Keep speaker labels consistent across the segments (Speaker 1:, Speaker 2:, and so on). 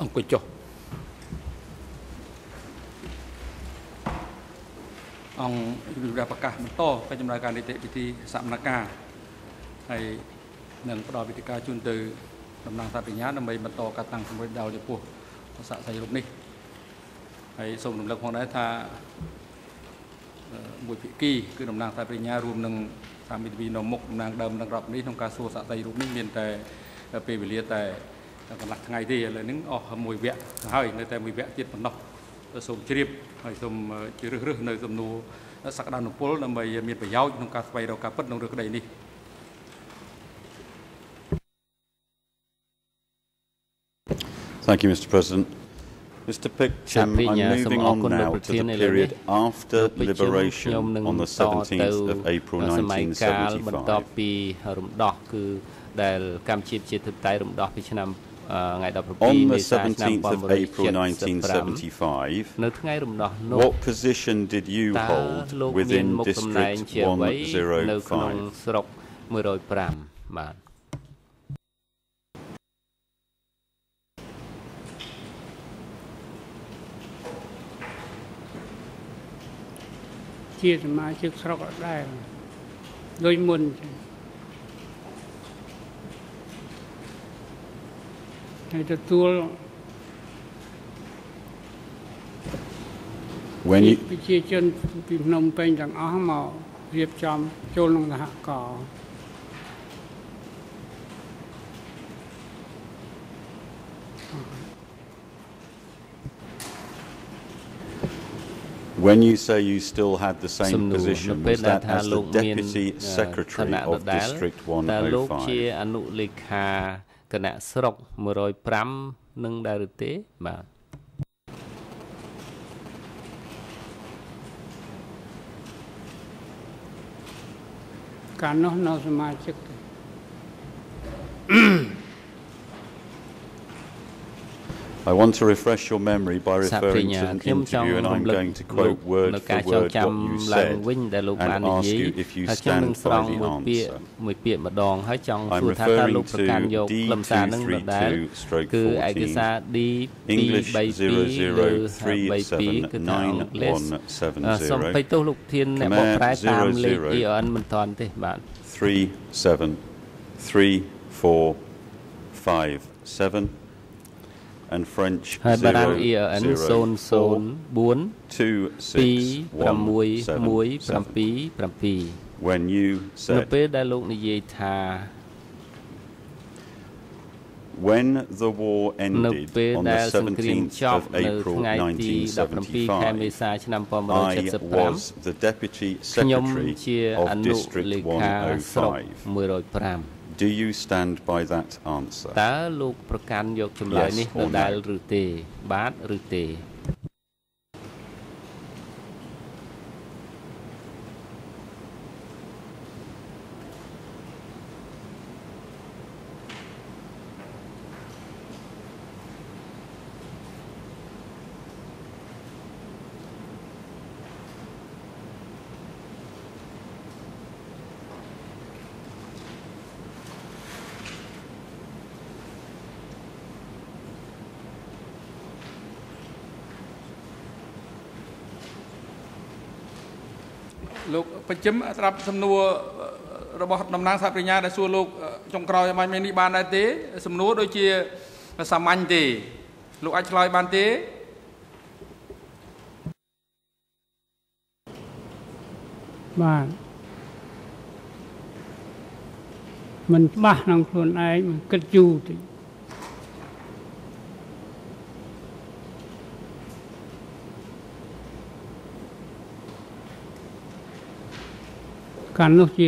Speaker 1: អង្គុយចុះអង្គវិទ្យាប្រកាសបន្តកិច្ចដំណើរការនីតិវិធីសមនការហើយនឹងផ្ដល់វិធីការជូនទៅតំណាងសាធារណៈដើម្បីបន្តការតាំងសម្រួលដល់ចំពោះសាកសីរូបនេះហើយសូមរំលឹកផងដែរថាអឺមួយភាគីគឺតំណាងសាធារណៈរួមនឹងសាមីទ្វីនៅមុខតំណាងដើមនឹងរាប់នេះក្នុងការសួរសាកសីរូបនេះមានតែពេលវេលាតែ កន្លះថ្ងៃទេឥឡូវហ្នឹងអស់មួយវគ្គទៅហើយនៅតែមួយវគ្គទៀតប៉ុណ្ណោះសូមជ្រាបហើយសូមជ្រើសរើសនៅសំណួរសក្តានុពលដើម្បីមានប្រយោជន៍ក្នុងការស្វែងរកការពិតក្នុងរឿងក្តីនេះ
Speaker 2: Thank you, Mr. President. Mr. Pickcham,
Speaker 3: ព្រះ
Speaker 2: I'm
Speaker 3: ញ្ញាសូម
Speaker 2: moving
Speaker 3: អរ
Speaker 2: on
Speaker 3: គុណលោក
Speaker 2: now
Speaker 3: ប្រ
Speaker 2: to
Speaker 3: ធាន
Speaker 2: the
Speaker 3: ឥឡូវនេះ
Speaker 2: period after
Speaker 3: លោកប្រជុំ
Speaker 2: liberation
Speaker 3: ខ្ញុំនឹង
Speaker 2: on the
Speaker 3: តទៅ
Speaker 2: 17th of April
Speaker 3: សម័យកាលបន្ទាប់
Speaker 2: 1975.
Speaker 3: ពីរំដោះគឺដែលកម្ពុជាជាធិបតេយ្យរំដោះពីឆ្នាំអឺថ្ងៃ
Speaker 2: On the 17th of April
Speaker 3: 1975,
Speaker 2: what position did you hold within District 105?
Speaker 3: Yes,
Speaker 4: ជាសមាជិកស្រុកអត់ដែរដូចមុនចឹងហើយទទួល
Speaker 2: When you
Speaker 4: ប្រជាជនពីភ្នំពេញទាំងអស់មករៀបចំចូលក្នុងសហករណ៍
Speaker 2: when you say you still had the
Speaker 3: សំ
Speaker 2: same
Speaker 3: ណួរនៅ
Speaker 2: position
Speaker 3: ពេល
Speaker 2: was
Speaker 3: ដែល
Speaker 2: that
Speaker 3: ថា
Speaker 2: as
Speaker 3: លោ
Speaker 2: the
Speaker 3: កមាន
Speaker 2: deputy
Speaker 3: អឺ
Speaker 2: secretary
Speaker 3: ឋានៈ
Speaker 2: of
Speaker 3: ដដែល
Speaker 2: District
Speaker 3: តើលោកជា
Speaker 2: 105?
Speaker 3: អនុលេខាគណៈស្រុក105នឹងដែរឬទេបាទ
Speaker 4: កាលនោះនៅសមាជិក
Speaker 2: I want to refresh your memory by referring to an interview and I'm going to quote word for word what you said and ask you if you stand by the answer. I'm referring to
Speaker 3: D232-14,
Speaker 2: English 00379170, Khmer 00373457, and French
Speaker 3: ហើយបារាំង
Speaker 2: zero
Speaker 3: EON
Speaker 2: zero four
Speaker 3: 004
Speaker 2: two six one seven seven.
Speaker 3: 26177
Speaker 2: When you
Speaker 3: នៅ
Speaker 2: said
Speaker 3: ពេលដែលលោកនិយាយថា
Speaker 2: when the war
Speaker 3: នៅ
Speaker 2: ended
Speaker 3: ពេល
Speaker 2: on
Speaker 3: ដែ
Speaker 2: the
Speaker 3: លសង្គ្រាមចប់
Speaker 2: 17th
Speaker 3: នៅ
Speaker 2: of
Speaker 3: ថ្ងៃ
Speaker 2: April
Speaker 3: ទី17ខែមេសា
Speaker 2: 1975
Speaker 3: ឆ្នាំ
Speaker 2: I was
Speaker 3: 1975
Speaker 2: the deputy
Speaker 3: ខ្ញុំ
Speaker 2: secretary
Speaker 3: ជាអ
Speaker 2: of
Speaker 3: នុ
Speaker 2: District
Speaker 3: លេខាស្រុក
Speaker 2: 105 Do you stand by that answer
Speaker 3: 105តើលោកប្រកាន់យកចម្លើយ
Speaker 2: Yes
Speaker 3: នេះ
Speaker 2: or
Speaker 3: ដ
Speaker 2: no?
Speaker 3: ដែលឬទេ បាទឬទេ
Speaker 1: ប្រជុំស្រាប់សំណួររបស់តំណាងសាប្រាជ្ញាដែលសួរលោកចុងក្រោយមិនមែននេះបានដែរទេសំណួរដូចជាសាមញ្ញទេលោកអាចឆ្លើយបានទេ
Speaker 4: បាទมันច្បាស់ក្នុងខ្លួនឯងមិនគិតយូរតិច การนุเจ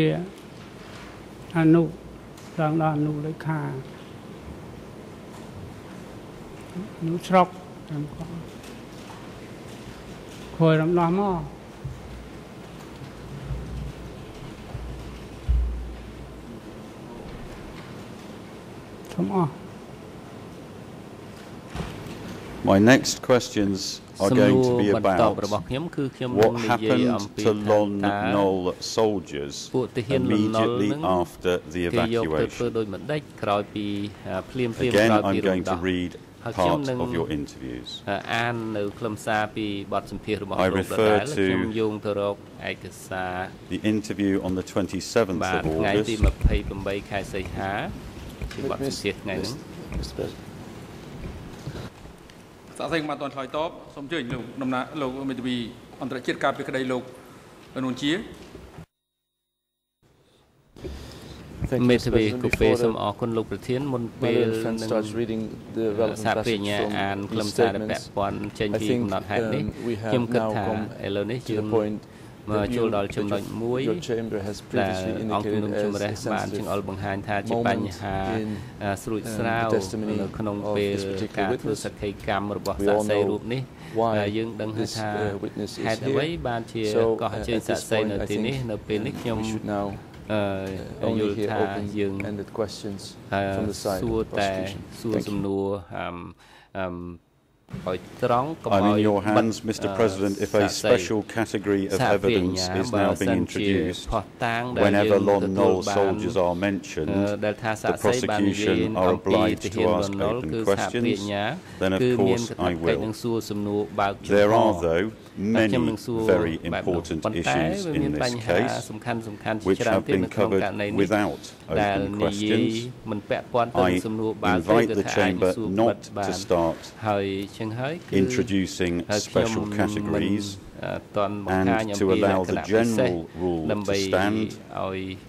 Speaker 4: อนุทางด้านนุเลยคานุชรอกทำก็คอยรำลามอทำอ้อ
Speaker 2: My next questions are going to be about what happened to Lon Nol soldiers immediately after the evacuation. Again, I'm going to read part of your interviews.
Speaker 3: I refer to
Speaker 2: the interview on the 27th of August. Mr. President. ទី
Speaker 3: 28ខែសីហាជាបទសម្ភាសន៍ថ្ងៃហ្នឹង
Speaker 1: សាកសីមកអត់ឆ្លើយតបសូមអញ្ជើញលោកដំណាលោកមេធាវីអន្តរជាតិការពីក្តីលោកនួនជា
Speaker 3: មេធាវីកូពេសូមអរគុណលោកប្រធានមុនពេលនឹងសាព្រាញ្ញាអានខ្លឹមសារដែលពាក់ព័ន្ធចេញពីកំណត់ហេតុនេះខ្ញុំគិតថាឥឡូវនេះយើង មកចូលដល់ចំណុចមួយដែលអង្គជំនុំជម្រះបានចង្អុលបង្ហាញថាជាបញ្ហាស្រួចស្រាវនៅក្នុងពេលការធ្វើសក្ខីកម្មរបស់សាក្សីរូបនេះយើងដឹងថាហេតុអ្វីបានជាកោះជើងសាក្សីនៅទីនេះនៅពេលនេះខ្ញុំអឺយល់ថាយើងសួរតែសួរសំណួរអឺអឺ
Speaker 2: I'm in your hands, Mr. President, if a special category of evidence is now being introduced. Whenever Lon Nol soldiers are mentioned, the prosecution are obliged to ask open questions. Then, of course, I will. There are, though, many very important issues in this case which have been covered without open questions. I invite the Chamber not to start introducing special categories and to allow the general rule to stand,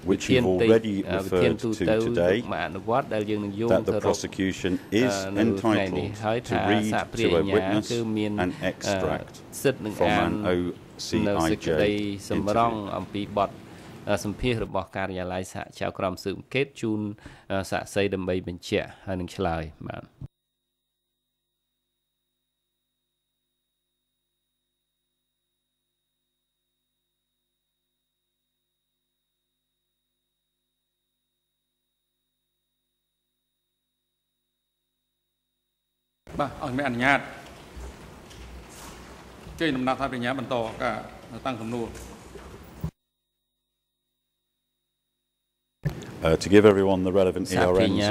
Speaker 2: which you've already referred to today, that the prosecution is entitled to read to a witness an extract from an OCIJ interview.
Speaker 3: សម្ភាររបស់ការិយាល័យសហចៅក្រមស៊ើបអង្កេតជូនសាក្សីដើម្បីបញ្ជាក់ហើយនឹងឆ្លើយបាទ
Speaker 1: បាទឲ្យមានអនុញ្ញាតជ័យដំណាក់ថាបញ្ញាបន្តការតាំងសំណួរ
Speaker 2: Uh, to give everyone the relevant ERNs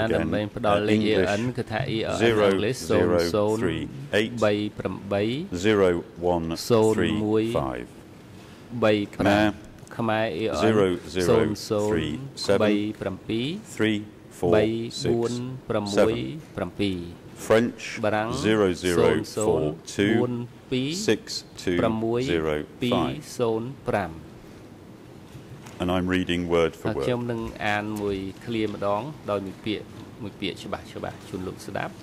Speaker 2: again, uh, English
Speaker 3: គឺថា ERN English
Speaker 2: 003800135 Khmer
Speaker 3: ខ្មែរ
Speaker 2: ERN
Speaker 3: 0037
Speaker 2: French
Speaker 3: បារាំង
Speaker 2: 00426205 And I'm reading word for word
Speaker 3: ខ្ញុំនឹងអានមួយឃ្លាម្ដងដោយមួយពាក្យមួយពាក្យច្បាស់ច្បាស់ជូនលោកស្ដាប់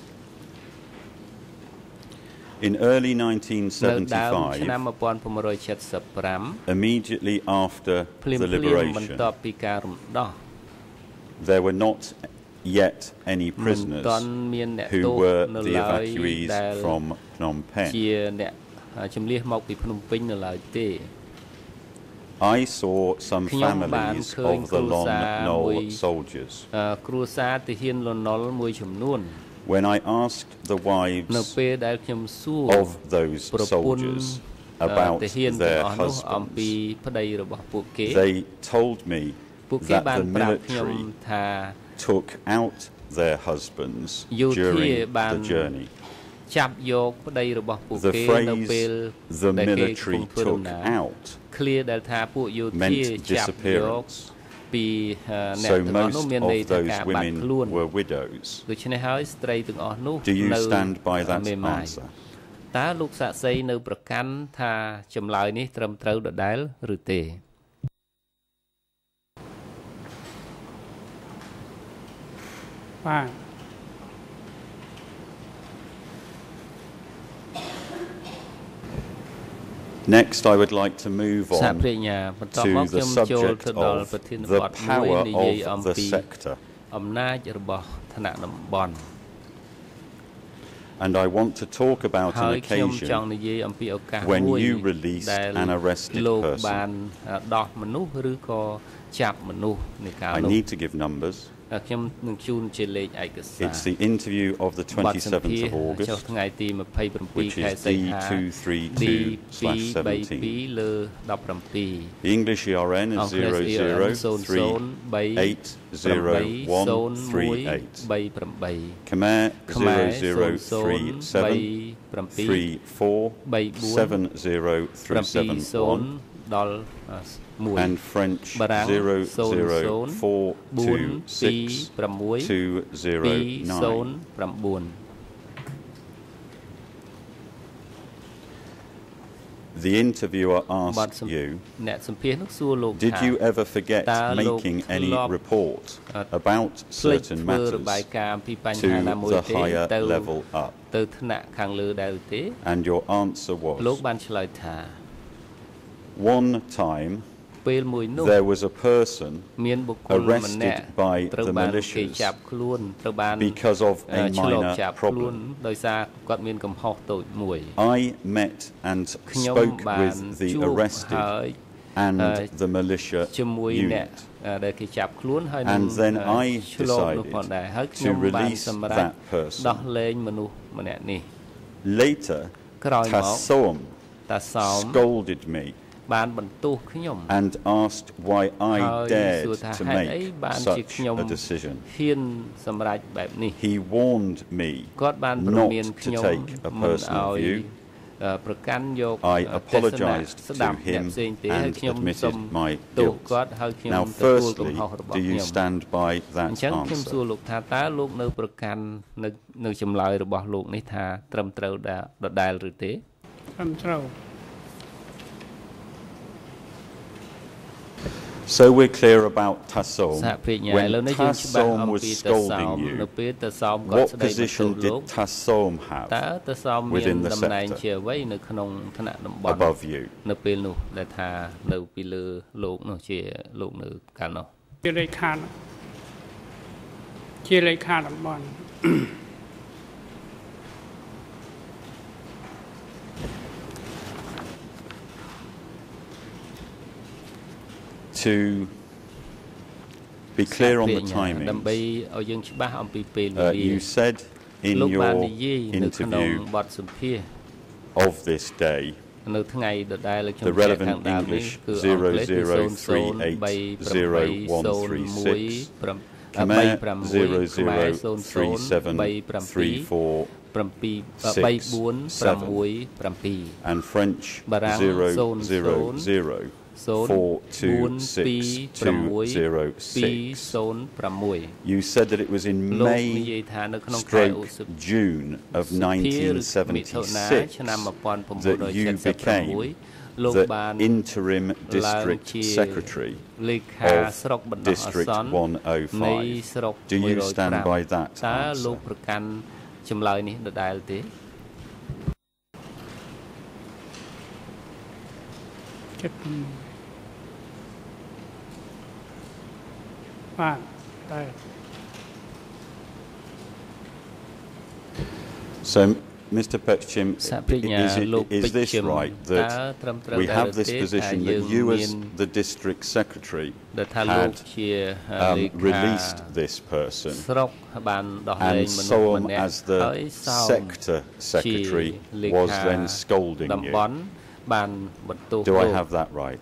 Speaker 2: In early 1975, immediately after the liberation, there were not yet any prisoners who were the evacuees from Phnom Penh. I saw some families of the Long Nol soldiers. When I asked the wives of those soldiers about their husbands, they told me
Speaker 3: that the military
Speaker 2: took out their husbands during the journey.
Speaker 3: ចាប់យកប្តីរបស់ពួកគេនៅពេល
Speaker 2: the military took out
Speaker 3: ឃ្លាដែលថាពួកយោធាចាប់យកពីអ្នកទាំងអស់នោះមានន័យថាការបាត់ខ្លួនដូច្នេះហើយស្ត្រីទាំងអស់នោះនៅមេម៉ាយតើលោកសាក់សីនៅប្រកាន់ថាចម្លើយនេះត្រឹមត្រូវដដែលឬទេ
Speaker 2: next, i would like to move. And I want to talk about an occasion when you released an arrested person. I need to give numbers.
Speaker 3: ខ្ញុំនឹងជូនជាលេខឯកសារ
Speaker 2: It's the interview of the 27th of August
Speaker 3: ចុះថ្ងៃទី27ខែសីហា
Speaker 2: D232/17
Speaker 3: លើ17
Speaker 2: The English ERN is 0030800138 Khmer 0037347037
Speaker 3: ដល់ 1
Speaker 2: and French 00426209 The interviewer asked you
Speaker 3: អ្នកសម្ភាសនោះសួរលោក
Speaker 2: Did you ever forget making any report about certain matters to the higher level up
Speaker 3: ទៅថ្នាក់ខាងលើដែរទេ
Speaker 2: And your answer was
Speaker 3: លោកបានឆ្លើយថា
Speaker 2: One time
Speaker 3: ពេលមួយនោះ
Speaker 2: there was a person
Speaker 3: មានបុគ្គលម្នាក់ត្រូវបានគេចាប់ខ្លួនត្រូវបាន
Speaker 2: because of a minor problem
Speaker 3: ដោយសារគាត់មានកំហុសតូចមួយ
Speaker 2: I met and spoke with the arrested and the militia
Speaker 3: ជាមួយអ្នកដែលគេចាប់ខ្លួនហើយ
Speaker 2: នឹងឆ្លងនោះ
Speaker 3: ផងដែរហើយខ្ញុំបានសម្រេចដោះលែងមនុស្សម្នាក់នេះ
Speaker 2: Later
Speaker 3: ក្រោយមកតាសោម
Speaker 2: scolded me
Speaker 3: បានបន្ទោសខ្ញុំ
Speaker 2: and asked why I dared to make such a decision
Speaker 3: ហ៊ានសម្រេចបែបនេះ
Speaker 2: He warned me
Speaker 3: គាត់បានព្រមានខ្ញុំ
Speaker 2: take a personal view
Speaker 3: ប្រកាន់យក
Speaker 2: I apologized to him and admitted my guilt
Speaker 3: គាត់ហើយខ្ញុំ
Speaker 2: Now firstly do you stand by that
Speaker 3: អញ្ចឹងខ្ញុំសួរលោកថាតើលោកនៅប្រកាន់នៅនៅចម្លើយរបស់លោកនេះថាត្រឹមត្រូវដដែលឬទេ
Speaker 4: ត្រឹមត្រូវ
Speaker 2: So we're clear about Tassom. When Tassom was scolding you, what position did Tassom have within the sector above you?
Speaker 3: នៅពេលនោះដែលថានៅពីលើលោកនោះជាលោកនៅកាលនោះ
Speaker 4: ជាលេខាជាលេខាតំបន់
Speaker 2: to be clear on the timing uh, you said in your interview of this day នៅថ្ងៃដ
Speaker 3: ដែលខ្ញុំចែកខាងដើមនេះគឺអង់គ្លេស0038031036
Speaker 2: Khmer 003734 and French 000 426 You said that it was in May stroke June of 1976 that you became the interim district secretary of District 105. Do you stand by that answer?
Speaker 4: បា
Speaker 2: So, Mr. Pekchim, is, this right that we have this position that you, as the district secretary, had um, released this person, and Soam, as the sector secretary, was then scolding you? Do I have that right?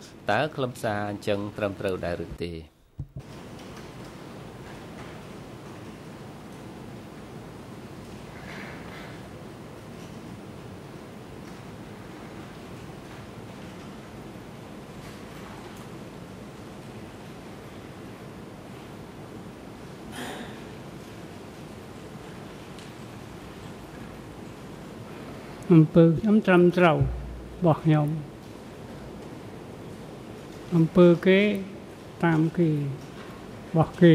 Speaker 3: អញ្ចឹងត្រឹមត្រូវដែរឬទេ
Speaker 4: អំពើខ្ញុំត្រឹមត្រូវរបស់ខ្ញុំអំពើគេតាមគេរបស់គេ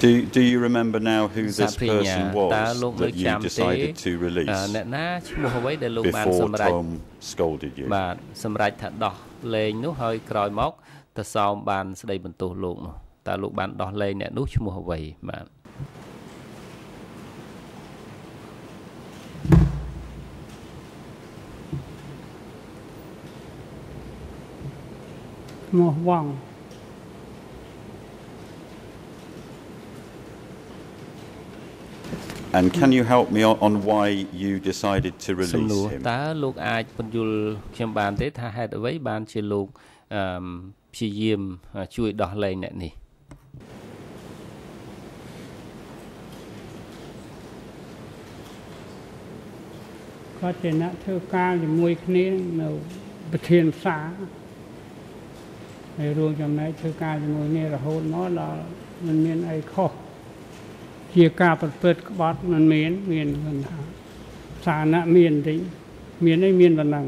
Speaker 2: Do do you remember now who this person was that you decided to release
Speaker 3: អ្នកណាឈ្មោះអ្វីដែលលោកបាន
Speaker 2: សម្រេច scolded you
Speaker 3: បាទសម្រេចថាដោះលែងនោះហើយក្រោយមកតសោមបានស្ដីបន្ទោសលោកនោះតើលោកបានដោះលែងអ្នកនោះឈ្មោះអ្វីបាទ
Speaker 4: ឈ្មោះវង
Speaker 2: And can you help me on why you decided to release him
Speaker 3: តើលោកអាចពន្យល់ខ្ញុំបានទេថាហេតុអ្វីបានជាលោកអឺព្យាយាមជួយដោះលែងអ្នកនេះ
Speaker 4: គាត់ជាអ្នកធ្វើការជាមួយគ្នានៅប្រធានផ្សារហើយរួមចំណែកធ្វើការជាមួយនេះរហូតមកដល់មិនមានអីខុស ជាការប្រព្រឹត្តក្បត់មិនមាន មានគាត់ថាសាណៈមានតិចមានអីមានប៉ុណ្ណឹង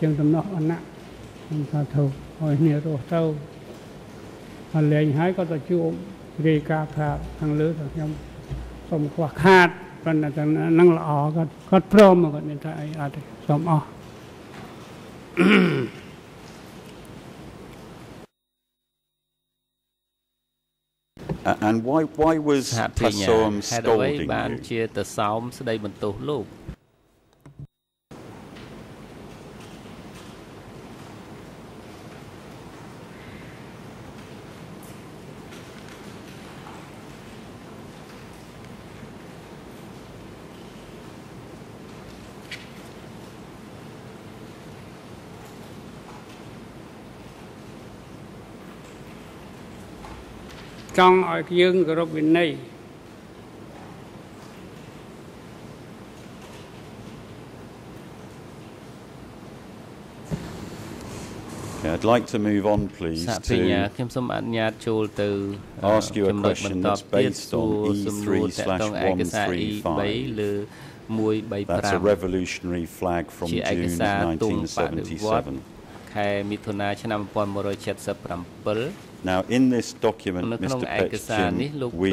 Speaker 4: ជាងដំណោះអណៈខ្ញុំថាទៅឲ្យគ្នារស់ទៅហើយលែងហើយក៏ទៅជួបរាយការណ៍ប្រាប់ខាងលើថាខ្ញុំសូមខ្វះខាតប៉ុន្តែហ្នឹងល្អគាត់គាត់ព្រមគាត់មានថាអីអត់ទេសូមអស់
Speaker 2: and why why was Tasom scolding
Speaker 3: បានជាទៅសោមស្ដីបន្ទោសលោក
Speaker 4: ចង់ឲ្យយើងគោរពវិន័យ
Speaker 2: I'd like to move on please
Speaker 3: to ខ្ញុំសូមអនុញ្ញាតចូលទៅ
Speaker 2: ask you a question that's based on E3/135
Speaker 3: លើ135
Speaker 2: That's a revolutionary flag from June 1977
Speaker 3: ខែមិថុនាឆ្នាំ1977
Speaker 2: Now in this document Mr Pechim we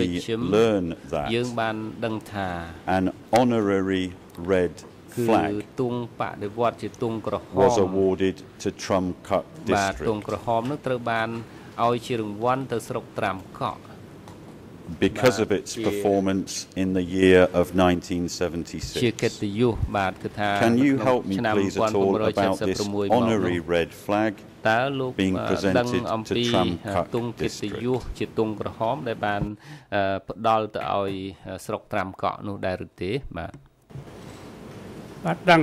Speaker 2: learn that
Speaker 3: យើងបានដឹងថា
Speaker 2: an honorary red flag
Speaker 3: ទង់បដិវត្តជាទង់ក្រហម
Speaker 2: was awarded to Trum Kut district បាទ
Speaker 3: ទង់ក្រហមនោះត្រូវបានឲ្យជារង្វាន់ទៅស្រុកត្រាំកក់
Speaker 2: because of its performance in the year of 1976
Speaker 3: ជាកិត្តិយសបាទគឺថា
Speaker 2: Can you help me please at all about this honorary red flag
Speaker 3: តើលោកដឹងអំពីទង់កិត្តិយសជាទង់ក្រហមដែលបានផ្ដល់ទៅឲ្យស្រុកត្រាំកក់នោះដែរឬទេបាទ
Speaker 4: បាទដឹង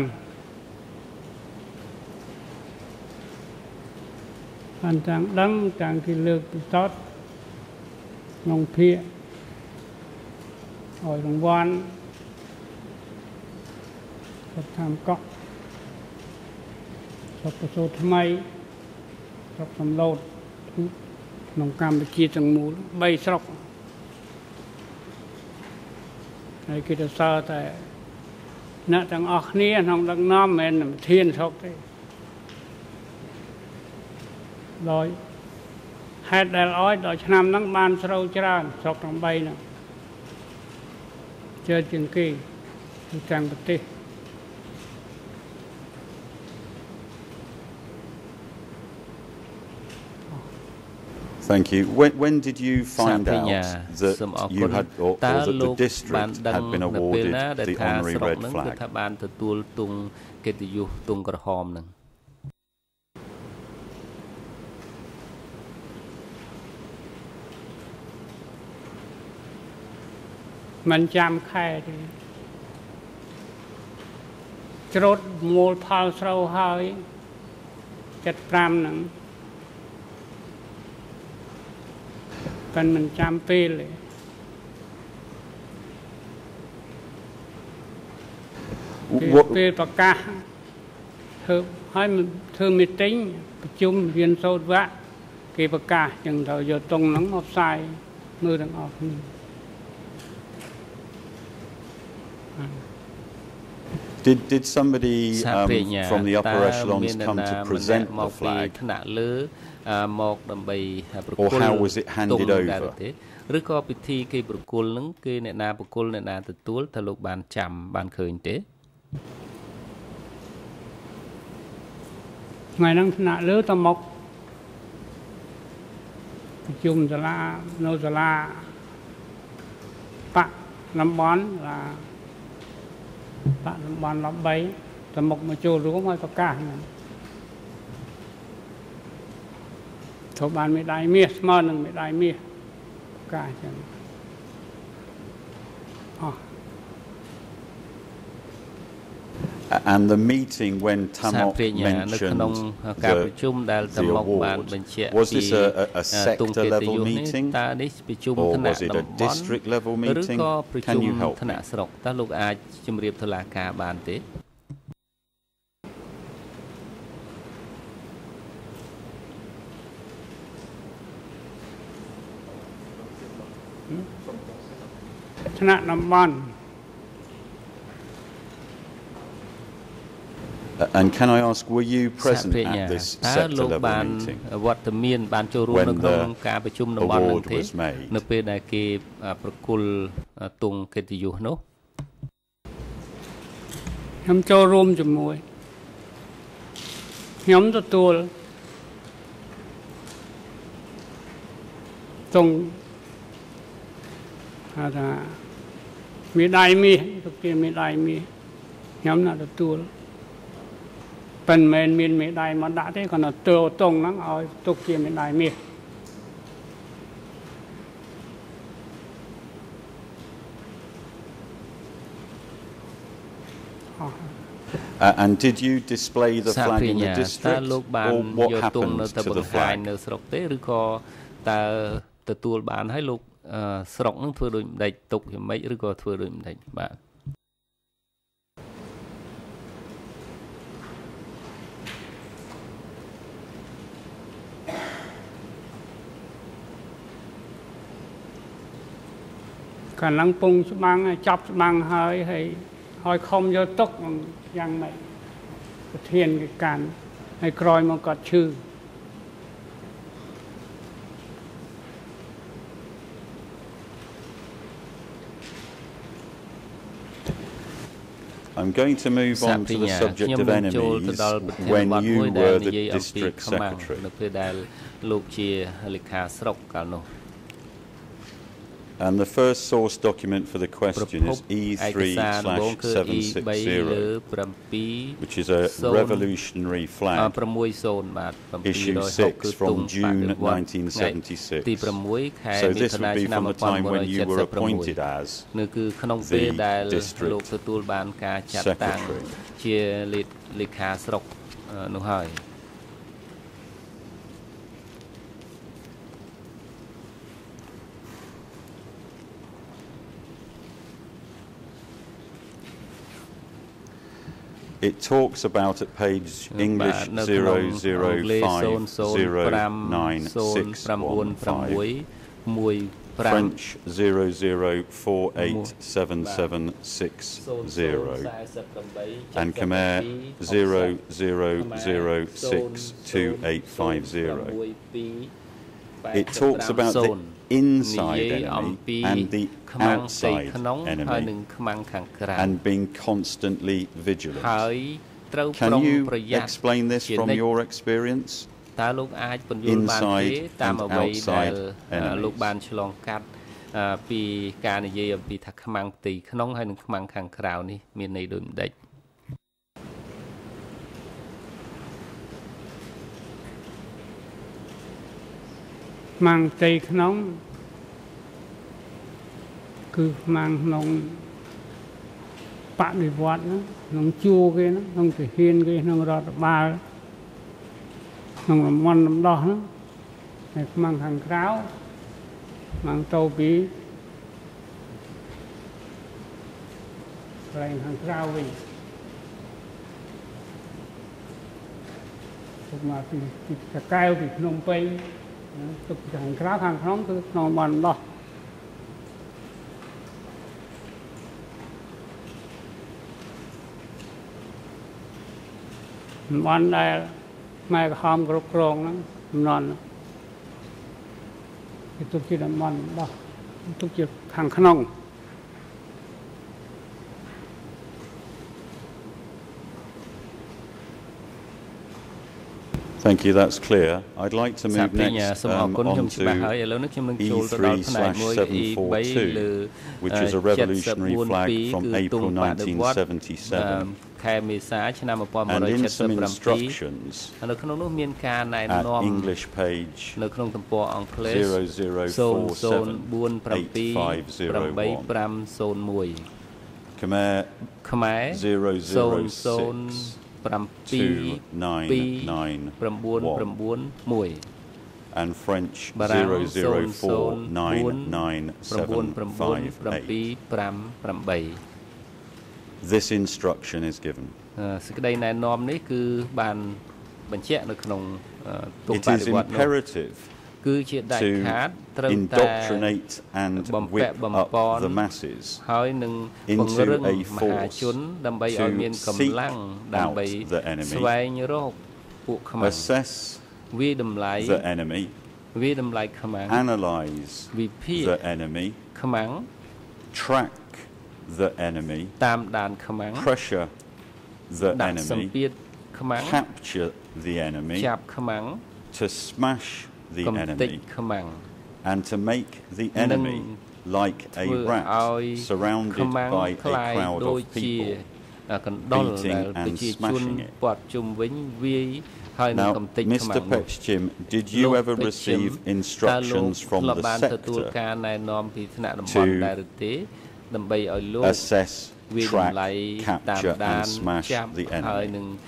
Speaker 4: បានតាំងដឹងតាំងពីលើកពិសោធន៍ក្នុងភាក ឲ្យរង្វាន់គាត់តាមកក់សុខសោថ្មីស្រុកសំឡូតក្នុងកម្ពុជាទាំងមូល3ស្រុកហើយគេទៅសើតែអ្នកទាំងអស់គ្នាក្នុងដឹកនាំមិនមែនធានស្រុកទេដោយហេតុដែលអោយដល់ឆ្នាំហ្នឹងបានស្រូវច្រើនស្រុកទាំង3ហ្នឹង ជើជាងគេទូទាំងប្រទេស
Speaker 2: Thank you. When, when did you find out that you had, or, or that the district had been awarded the honorary red flag?
Speaker 3: ថាបានទទួលទង់កិត្តិយសទង់ក្រហមនឹង
Speaker 4: មិនចាំខែទេច្រូតមូលផលស្រូវហើយ75ហ្នឹងប៉ិនមិនចាំពេលទេពេលប្រកាសធ្វើឲ្យធ្វើមីតិងប្រជុំរៀនសូត្រវគ្គគេប្រកាសចឹងទៅយកតុងហ្នឹងមកផ្សាយមើលទាំងអស់គ្នា
Speaker 2: Did did somebody um, from the upper echelons come to present the flag
Speaker 3: ថ្នាក់លើមកដើម្បីប្រគល់
Speaker 2: Or how was it handed over
Speaker 3: ទេឬក៏ពិធីគេប្រគល់នឹងគេអ្នកណាប្រគល់អ្នកណាទទួលថាលោកបានចាំបានឃើញទេ
Speaker 4: ថ្ងៃហ្នឹងថ្នាក់លើតមកប្រជុំសាលានៅសាលាបកតំបន់ឡា បកតំបន់13ទៅមុខមកចូលរួមឲ្យប្រកាសហ្នឹងត្រូវបានមេដាយមាសស្មើនឹងមេដាយមាសប្រកាសចឹងអស់
Speaker 2: and the meeting when Tamok mentioned
Speaker 3: the,
Speaker 2: was this a, a, a sector level meeting or was it a district level meeting can you help
Speaker 3: ថ្នាក់ស្រុកតើលោកអាចជម្រាបតុលាការបានទេ
Speaker 4: ថ្នាក់តំបន់
Speaker 2: And can I ask, were you present at this sector level meeting
Speaker 3: វត្តមានបានចូលរួមនៅក្នុងការប្រជុំតំបន់នោះទេនៅពេលដែលគេប្រគល់ទង់កិត្តិយសនោះ
Speaker 4: ខ្ញុំចូលរួមជាមួយខ្ញុំទទួលទង់ហៅថាមេដាយមាសទៅគេមេដាយមាសខ្ញុំណាទទួល ប៉ិនមិនមានមេដាយមកដាក់ទេគាត់ទៅទើតុងហ្នឹងឲ្យទុកជាមេដាយមាស
Speaker 2: Uh, and did you display the flag in the district or what happened to the flag
Speaker 3: នៅស្រុកទេឬក៏តើទទួលបានហើយលោកស្រុកនឹងធ្វើដូចម្ដេចទុកយ៉ាងម៉េចឬក៏ធ្វើដូចម្ដេចបាទ
Speaker 4: កាលឡើងពងច្បាំងចាប់ច្បាំងហើយហើយហើយខំយកទុកយ៉ាងម៉េចប្រធានកិច្ចការហើយក្រោយមកគាត់ឈឺ
Speaker 2: I'm going to move on to the subject of enemies when you were the district secretary. And the first source document for the question is E3/760, which is a revolutionary flag, issue 6 from June 1976. So this would be from the time when you were appointed as the district secretary. It talks about at page English 00509615 French 00487760 and Khmer 00062850. It talks about the inside enemy and the outside enemy and being constantly vigilant. Can you explain this from your experience?
Speaker 3: តើលោកអាចពន្យល់បានទេតាមអ្វីដែលលោកបានឆ្លងកាត់ពីការនិយាយអំពីថាខ្មាំងផ្ទៃក្នុងហើយនិងខ្មាំងខាងក្រៅនេះមានន័យដូចម្ដេច
Speaker 4: ខ្មាំងផ្ទៃក្នុង គឺស្មានក្នុងបដិវត្តហ្នឹងក្នុងជួរគេហ្នឹងក្នុងទាហានគេក្នុងរដ្ឋបាលក្នុងរមន់ដំដោះហ្នឹងហើយខ្មាំងខាងក្រៅខ្មាំងតូពីកន្លែងខាងក្រៅវិញទុកមកពីពីតកែវពីភ្នំពេញ ទុកខាងក្រៅខាងក្នុងគឺក្នុងបានដោះតំបន់ដែលខ្មែរក្រហមគ្រប់គ្រងហ្នឹងចំនួនគេទុកជាតំបន់ដោះទុកជាខាងក្នុង
Speaker 2: Thank you that's clear I'd like to move next um, on to E3/742 which is a revolutionary flag from April 1977
Speaker 3: ខែមេសាឆ្នាំ1977នៅក្នុងនោះមានការណែនាំ
Speaker 2: English page
Speaker 3: នៅក្នុងទំព័រអង់គ្លេស00478501
Speaker 2: ខ្មែ រ
Speaker 3: ខ្មែរ
Speaker 2: 004991 and French 00499758 this instruction is given
Speaker 3: សេចក្តីណែនាំនេះគឺបានបញ្ជាក់នៅក្នុង
Speaker 2: ទូបដិវត្តនោះ imperative
Speaker 3: គឺជាដាច់ខាតត្រូវតែ
Speaker 2: indoctrinate and whip up the masses
Speaker 3: ហើយនឹងបង្រឹងមហាជនដើម្បីឲ្យមានកម្លាំងដើម្បីស្វែងរកពួកខ្មាំង
Speaker 2: assess
Speaker 3: វាតម្លៃ
Speaker 2: the enemy
Speaker 3: វាតម្លៃខ្មាំង
Speaker 2: analyze
Speaker 3: វិភាគ
Speaker 2: the enemy
Speaker 3: ខ្មាំង
Speaker 2: track the enemy
Speaker 3: តាមដានខ្មាំង
Speaker 2: pressure the enemy
Speaker 3: សម្ពាធខ្មាំង
Speaker 2: capture the enemy
Speaker 3: ចាប់ខ្មាំង
Speaker 2: to smash the enemy and to make the enemy like a rat surrounded by a crowd of people
Speaker 3: beating and smashing it.
Speaker 2: Now, Mr. Pepschim, did you ever receive instructions from the sector to assess,
Speaker 3: track, capture and smash the enemy?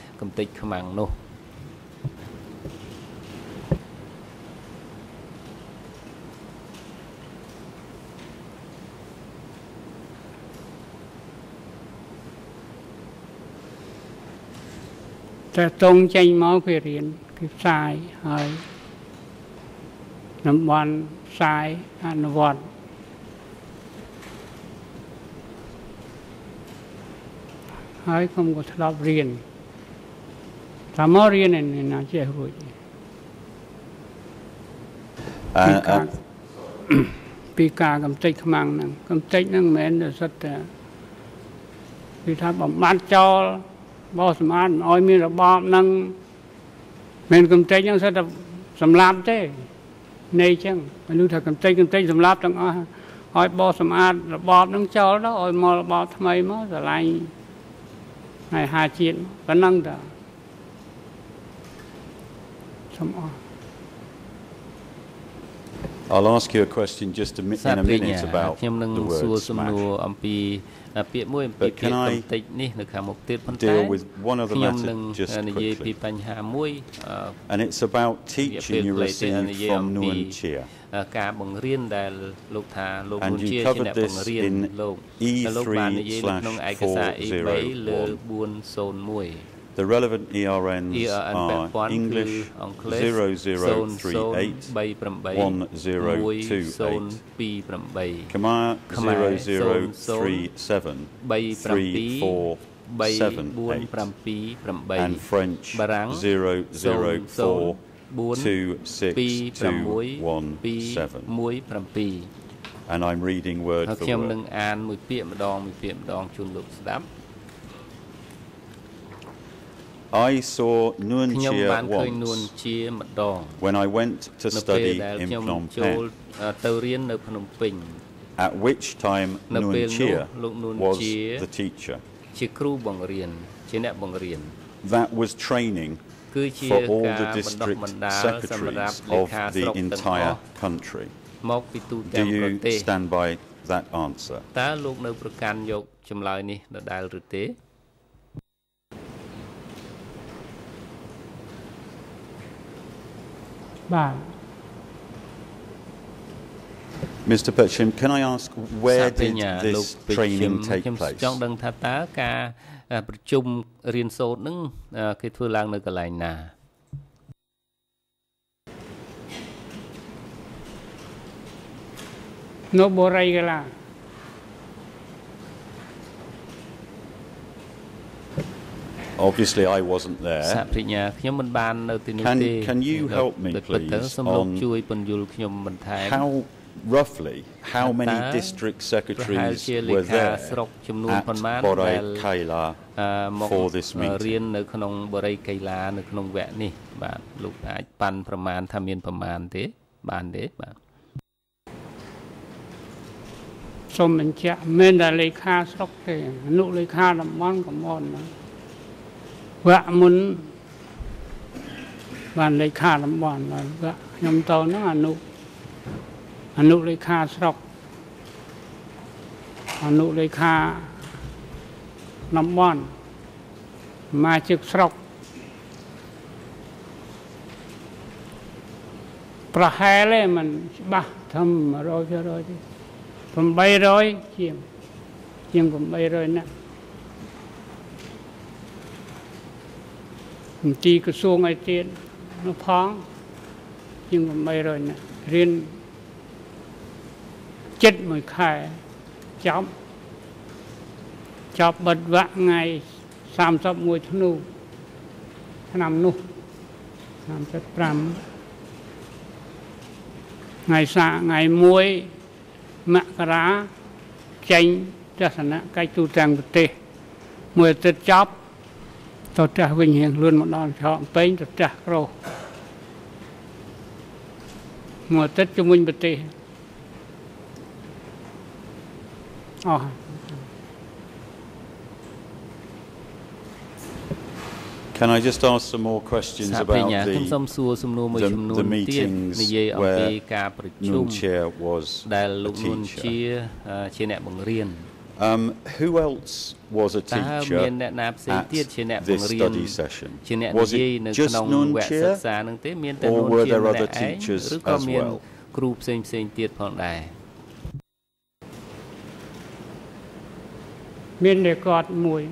Speaker 4: តែតងចេញមកគេរៀនគេផ្សាយហើយតំបន់ផ្សាយអនុវត្តហើយខ្ញុំក៏ធ្លាប់រៀនតាមមករៀននេះណាចេះរួចពីការកំតិចខ្មាំងហ្នឹងកំតិចហ្នឹងមិនមែនតែសិតតែគឺថាបំបត្តិចោល បោះសម្អាតឲ្យមានរបបហ្នឹងមិនកំតិចហ្នឹងសិតតែសម្លាប់ទេនៃចឹងមនុស្សថាកំតិចកំតិចសម្លាប់ទាំងអស់ឲ្យបោះសម្អាតរបបហ្នឹងចោលទៅឲ្យមករបបថ្មីមកស្រឡាញ់ហើយហាជាតិប៉ុណ្ណឹងតាសូមអរ
Speaker 2: I'll ask you a question just a minute in a minute about
Speaker 3: ខ្ញុំនឹងសួរសំណួរអំ ពីពាក្យមួយអំពីពាក្យកំតិចនេះនៅខាងមុខទៀតប៉ុន្តែខ្ញុំនឹងនិយាយពីបញ្ហាមួយ
Speaker 2: and it's about teaching you received from Nuon Chia
Speaker 3: ការបង្រៀនដែលលោកថាលោកនួនជាជាអ្នកបង្រៀនលោកលោកបាននិយាយនៅក្នុងឯកសារ E3 លើ401
Speaker 2: The relevant ERNs are English 0038 1028 Khmer 0037 3478 and French 004 262117 and I'm reading word for
Speaker 3: ខ្ញុំនឹងអានមួយពាក្យម្ដងមួយពាក្យម្ដងជូនលោកស្ដាប់
Speaker 2: I saw Nguyen Chia
Speaker 3: once
Speaker 2: when I went to study in Phnom Penh, at which time Nguyen Chia was the teacher. That was training
Speaker 3: for all the district secretaries of the entire
Speaker 2: country.
Speaker 3: Do you
Speaker 2: stand by that answer?
Speaker 3: ប្រកាន់យកចម្លើយនេះដដែលឬទេ
Speaker 4: បាទ
Speaker 2: Mr. Petchim, can I ask where did this training take place?
Speaker 3: ចង់ដឹងថាតើការប្រជុំរៀនសូត្រនឹងគេធ្វើឡើងនៅកន្លែងណា
Speaker 4: នៅបូរីកាឡា
Speaker 2: Obviously I wasn't there
Speaker 3: សហប្រញ្ញាខ្ញុំមិនបាននៅទីនោះទេ
Speaker 2: Can you help me please
Speaker 3: សូមលោកជួយពន្យល់ខ្ញុំបន្ថែម
Speaker 2: How roughly how many district secretaries were there
Speaker 3: ស្រុកចំនួនប៉ុន្មាន
Speaker 2: ដែលមក for this meeting
Speaker 3: រៀននៅក្នុងបរិយាកាសនៅក្នុងវគ្គនេះ បាទលោកអាចប៉ាន់ប្រមាណថាមានប្រមាណទេបានទេបាទ
Speaker 4: សូមបញ្ជាក់មិនតែលេខាស្រុកទេអនុលេខាតំបន់កំអនណា វគ្គមុនបានលេខាតំបន់ហើយវគ្គខ្ញុំតហ្នឹងអនុអនុលេខាស្រុកអនុលេខាតំបន់មកជឹកស្រុកប្រហែលឯងมันច្បាស់ធំ100%ទេ800ជាងជាង800ណាស់ មន្ទីរក្រសួងឯទៀតនោះផងជាង800ណាស់រៀនចិត្តមួយខែចប់ចប់បិទវគ្គថ្ងៃ31ធ្នូឆ្នាំនោះឆ្នាំ75ថ្ងៃសាថ្ងៃ1មករាចេញទស្សនកិច្ចទូទាំងប្រទេសមួយអាទិត្យចប់ ទៅផ្ទះវិញរៀងលឿនមកដល់ឆោពេញទៅផ្ទះក្រោមួយអាទិត្យជំនួញប្រទេសអស់
Speaker 2: Can I just ask some more questions about the, the, the meetings where Noon Chair was a teacher? Um, who else was a teacher at this study session? Was it just Noon Chair or were there other teachers as well?
Speaker 3: គ្រូផ្សេងផ្សេងទៀតផងដែរ
Speaker 4: មានតែគាត់មួយ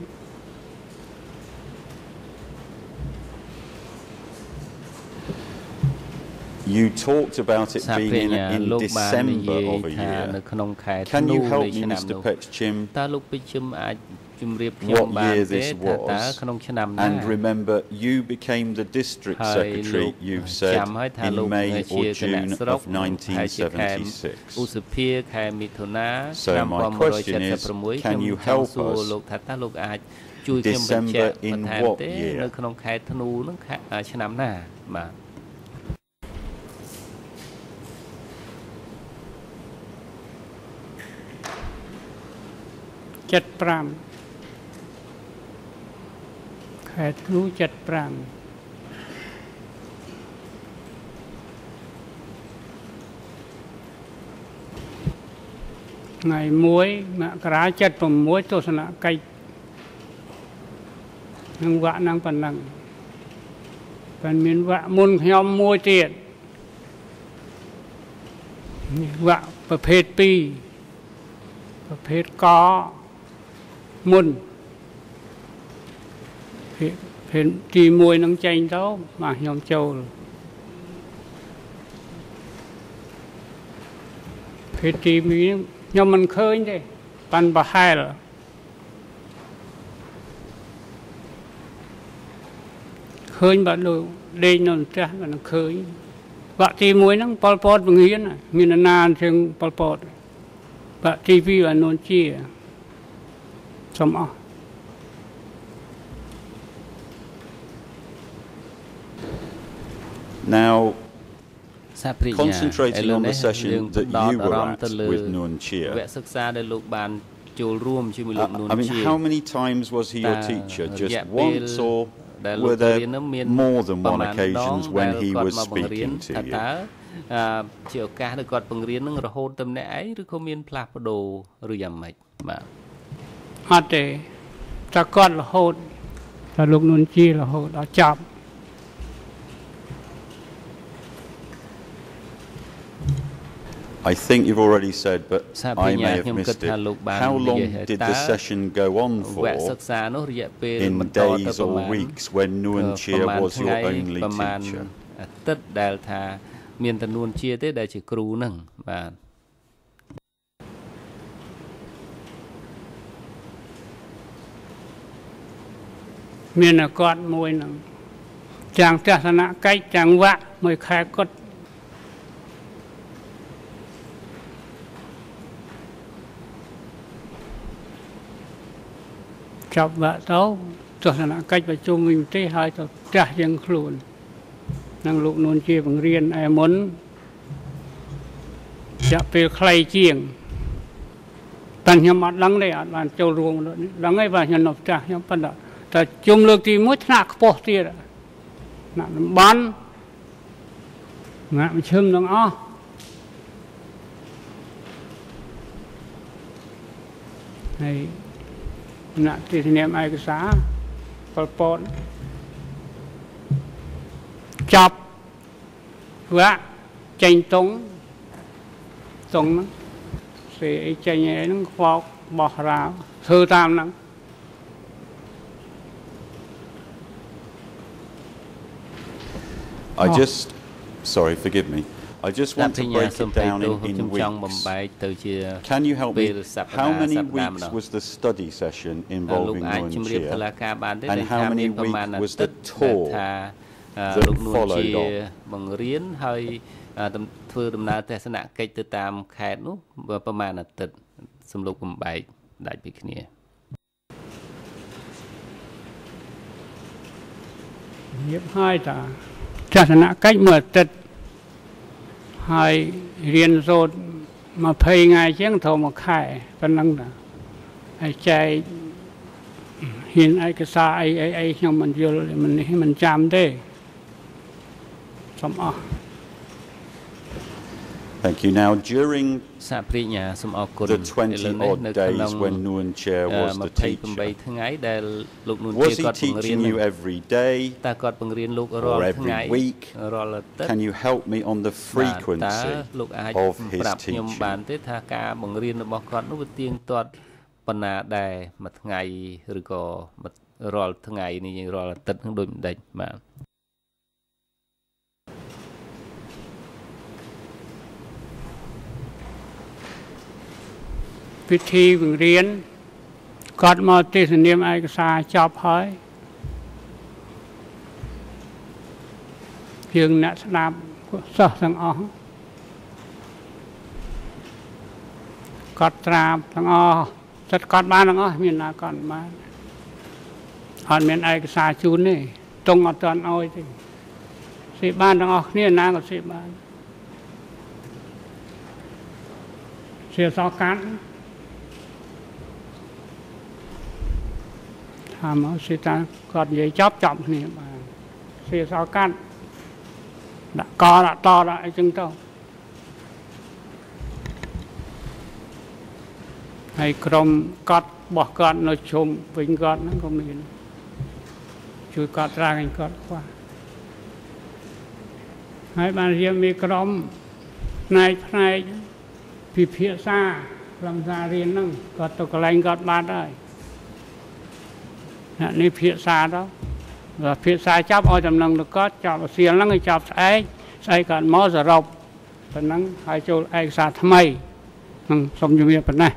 Speaker 2: You talked about it being in, in December of a year. Can you help me Mr. Pechchim
Speaker 3: តើលោកពេ ជ្ជឹមអាចជម្រាបខ្ញុំបានទេថាតើក្នុងឆ្នាំណា
Speaker 2: And remember you became the district secretary you've said in May or June of 1976.
Speaker 3: ឧសភាខែមិថុនា
Speaker 2: ឆ្នាំ1976
Speaker 3: ខ្ញុំចង់សួរលោកថាតើលោកអាចជួយខ្ញុំបញ្ជាក់បន្ថែមទេនៅក្នុងខែធ្នូនឹងឆ្នាំណាបាទ
Speaker 4: 75 ខែធ្នូ75ថ្ងៃ1មករា76ទស្សនកិច្ចនឹងវគ្គនឹងប៉ុណ្ណឹងបានមានវគ្គមុនខ្ញុំមួយទៀតវគ្គប្រភេទ2ប្រភេទកមុន ភេទទី1នឹងចេញទៅមកខ្ញុំចូលភេទទី2ខ្ញុំមិនឃើញទេប៉ាន់ប្រហែលឃើញបាត់លោកដេកនៅផ្ទះមិនឃើញបាក់ទី1ហ្នឹងប៉ុលពតបង្រៀនមានណានជាងប៉ុលពតបាក់ទី2អានុនជាសូមអស់
Speaker 2: Now concentrating on the session that you were at with Noon Chia
Speaker 3: វគ្គសិក្សាដែលលោកបានចូលរួមជាមួយលោក Noon
Speaker 2: Chia I mean how many times was he your teacher just once or were there more than one occasions when he was speaking to you
Speaker 3: ជាឱកាសដែលគាត់បង្រៀននឹងរហូតទៅម្នាក់ឯងឬក៏មានផ្លាស់ប្ដូរឬយ៉ាងម៉េចបាទ
Speaker 4: អត់ទេតែគាត់រហូតតែលោកនុនជារហូតដល់ចប់
Speaker 2: I think you've already said, but I may have missed it. How long did the session go on for? In days or weeks when Nuan Chia was your only teacher?
Speaker 3: អាទិត្យដែលថា មានតនួនជាទេដែលជាគ្រូនឹងបាទ
Speaker 4: មានគាត់មួយនឹងចាំងទស្សនកិច្ចចាំងវៈមួយខែគាត់ ចាប់បាក់ទៅទស្សនកិច្ចប្រជុំវិញប្រទេសហើយទៅផ្ទះយើងខ្លួននឹងលោកនួនជាបង្រៀនឯមុនរយៈពេលខ្លីជាងតែខ្ញុំអត់ដឹងទេអត់បានចូលរួមដឹងទេបាទខ្ញុំនៅផ្ទះខ្ញុំប៉ុន្តែតែជុំលើកទី1ថ្នាក់ខ្ពស់ទៀតថ្នាក់តំបន់ងាក់មឈឹមទាំងអស់ហើយ អ្នកទីធានាមឯកសារប៉ុលពតចាប់វាក់ចេញតុងតុងហ្នឹងសេអីចេញអីហ្នឹងខ្វោកបោះរាវធ្វើតាមហ្នឹង
Speaker 2: I just sorry forgive me I just want to break it down in, in weeks. Can you help me? How many weeks was the study session involving Nguyen Chia? And how many weeks was the tour that followed on?
Speaker 3: បង្រៀនហើយធ្វើដំណើរទស្សនកិច្ចទៅតាមខេត្តនោះប្រហែលអាទិត្យសំលុកបំបែកដាច់ពីគ្នា
Speaker 4: និយាយហើយតាទស្សនកិច្ចមួយអាទិត្យ ហើយរៀនសូត្រ20ថ្ងៃជាងទៅមួយខែប៉ុណ្ណឹងតាហើយចែកហ៊ានឯកសារអីអីអីខ្ញុំមិនយល់មិននេះមិនចាំទេសូមអរ
Speaker 2: Thank you. Now, during the 20 odd days when Nguyen Chair was the teacher, was he teaching you every day or every week? Can you help me on the frequency of his teaching?
Speaker 3: ប៉ុណ្ណាដែរមួយថ្ងៃឬក៏រាល់ថ្ងៃនេះរាល់អាទិត្យនឹងដូចម្ដេចបាទ
Speaker 4: ពិធីបង្រៀនគាត់មកទេសនាមឯកសារចប់ហើយយើងអ្នកស្ដាប់សិស្សទាំងអស់គាត់ត្រាបទាំងអស់ចិត្តគាត់បានទាំងអស់មានណាគាត់បានអត់មានឯកសារជូនទេតុងអត់ទាន់អោយទេសេបានទាំងអស់គ្នាណាក៏សេបានជាសកាត់ ថាមកសិតាគាត់និយាយចប់ចប់គ្នាបាទសេសល់កាត់ដាក់កដាក់តដាក់អីចឹងទៅហើយក្រុមកត់របស់គាត់នៅជុំវិញគាត់ហ្នឹងក៏មានជួយកត់ត្រាឲ្យគាត់ខ្វះហើយបានរៀបមានក្រុមផ្នែកផ្នែកពិភាក្សាខ្លឹមសាររៀនហ្នឹងគាត់ទៅកន្លែងគាត់បានហើយ នេះភាសាទៅភាសាចាប់ឲ្យដំណឹងទៅគាត់ចាប់សៀលហ្នឹងឲ្យចាប់ស្អែកស្អែកគាត់មកសរុបប៉ុណ្ណឹងហើយចូលឯកសារថ្មីនឹងសូមជំរាបប៉ុណ្ណេះ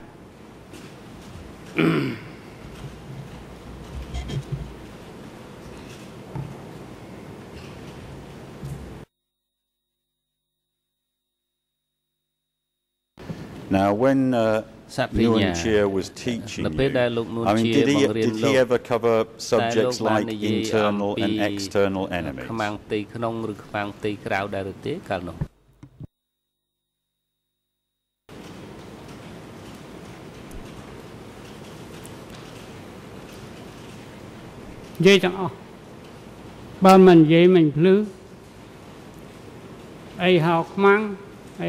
Speaker 2: Now, when uh, Nguyen Chia was teaching you, I mean, did he, did he ever cover subjects like internal and external enemies?
Speaker 3: ខ្មាំងទីក្នុងឬខ្មាំងទីក្រៅដែរទេកាលនោះ
Speaker 4: និយាយទាំងអស់បើមិននិយាយមិនភ្លឺអីហៅខ្មាំងអី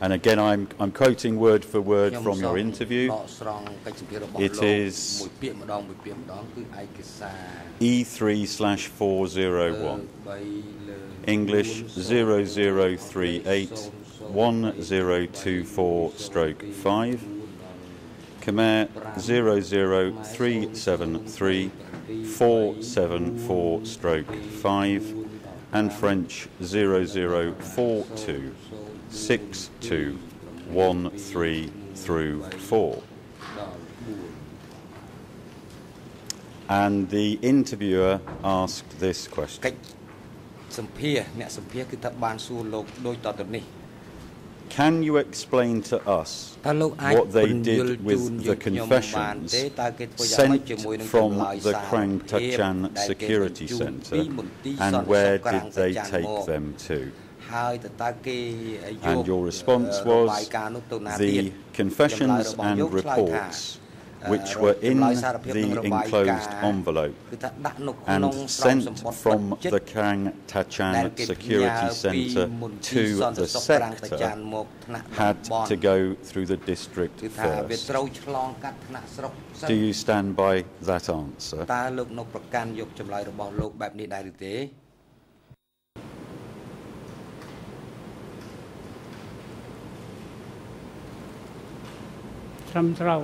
Speaker 2: And again, I'm, I'm quoting word for word from your interview. It is E3 slash 401, English 0038 1024 stroke 5, Khmer 00373 474 stroke 5 and French 0042 6213 through 4. And the interviewer asked this question.
Speaker 5: សម្ភារអ្នកសម្ភារគឺថាបានសួរលោកដូចតទៅនេះ
Speaker 2: Can you explain to us what they did with the confessions sent from the Krang Tachan Security Centre and where did they take them to? And your response was the confessions and reports which were in the enclosed envelope and sent from the Kang Tachan Security Centre to the sector had to go through the district first. Do you stand by that answer?
Speaker 4: រូវ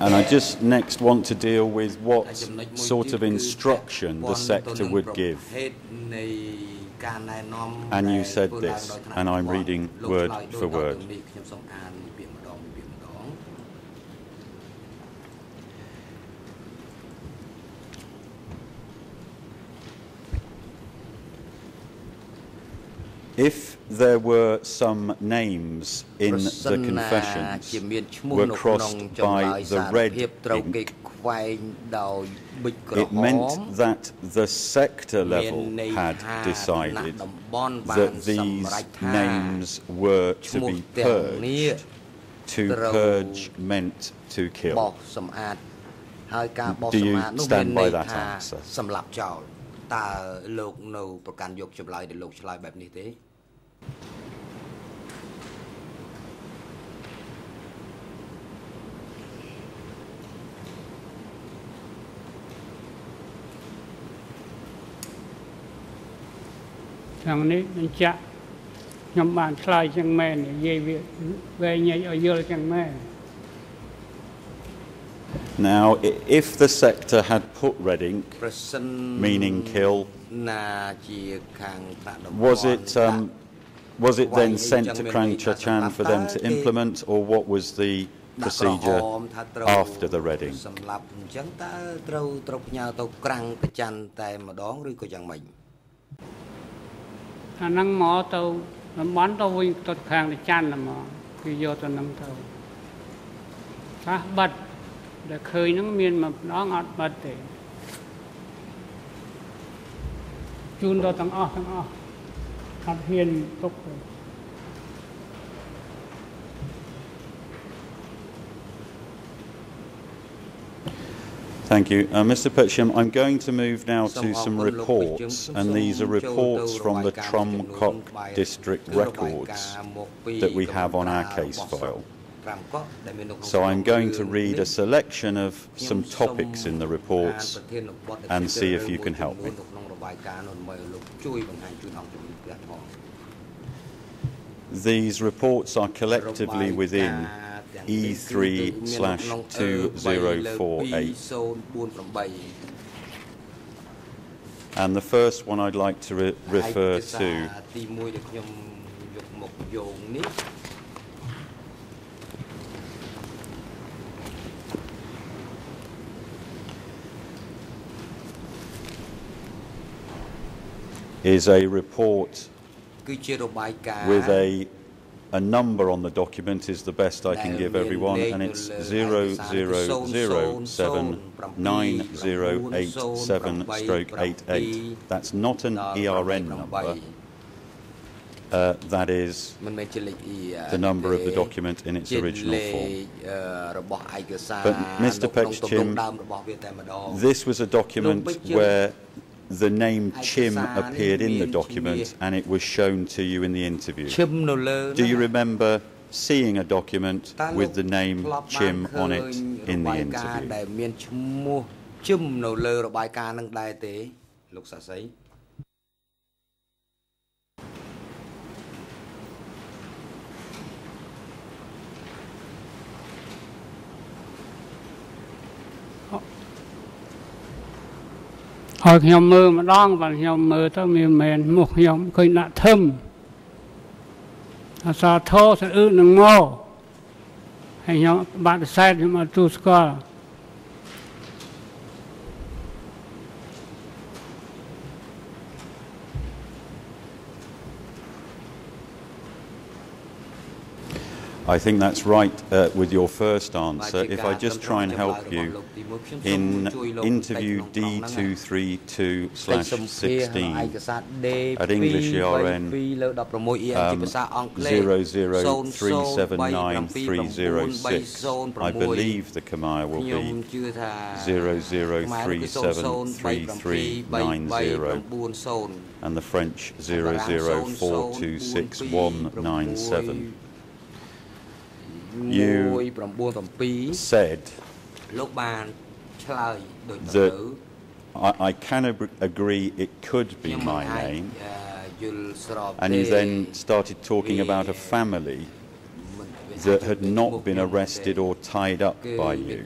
Speaker 2: And I just next want to deal with what sort of instruction the sector would give. And you said this, and I'm reading word for word. If there were some names in the confessions were crossed by the red ink, it meant that the sector level had decided that these names were to be purged. To purge meant to kill. Do you stand by that answer?
Speaker 5: តើលោកនៅប្រកាន់យកចម្លើយដែលលោកឆ្លើយបែបនេះទេ
Speaker 4: ខាងនេះបញ្ជាក់ខ្ញុំបានឆ្លើយចឹងមែននិយាយវាវែងញែកឲ្យយល់ចឹងមែน
Speaker 2: Now, if the sector had put red ink, meaning kill, was it um, was it then sent to Krang Chachan for them to implement, or what was the procedure after the red ink?
Speaker 5: សម្រាប់អញ្ចឹងតើត្រូវត្រូវផ្ញើទៅក្រាំងប្រច័នតែម្ដងឬក៏យ៉ាងម៉េច
Speaker 4: អាហ្នឹងមកទៅតំបន់ទៅវិញទៅខាងទៅច័ន្ទហ្មងគឺយកទៅហ្នឹងទៅខ្លះបាត់ដែលឃើញហ្នឹងមានមួយម្ដងអត់បាត់ទេជូនដល់ទាំងអស់ទាំងអស់ can't hear you properly.
Speaker 2: Thank you. Uh, Mr. Putcham, I'm going to move now to some reports, and these are reports from the Trumcock District records that we have on our case file. So I'm going to read a selection of some topics in the reports and see if you can help me. These reports are collectively within E3 slash 2048. And the first one I'd like to re refer to is a report with a a number on the document is the best I can give everyone, and it's 00079087 stroke 88. That's not an ERN number. Uh, that is the number of the document in its original form. But Mr. Pekchim, this was a document where the name Chim appeared in the document and it was shown to you in the interview. Do you remember seeing a document with the name Chim on it in the interview?
Speaker 4: ហើយខ្ញុំមើលម្ដងបាទខ្ញុំមើលទៅមានមែនមុខខ្ញុំឃើញដាក់ធឹមអសរធោស្អឺនឹងមកហើយខ្ញុំបាត់សែតខ្ញុំអត់ទូស្គាល់
Speaker 2: I think that's right uh, with your first answer. If I just try and help you, in interview D232 slash 16 at English ERN um, 0037930 I believe the Khmer will be 00373390 and the French 004269197 you said that I, I can agree it could be my name. And you then started talking about a family that had not been arrested or tied up by you.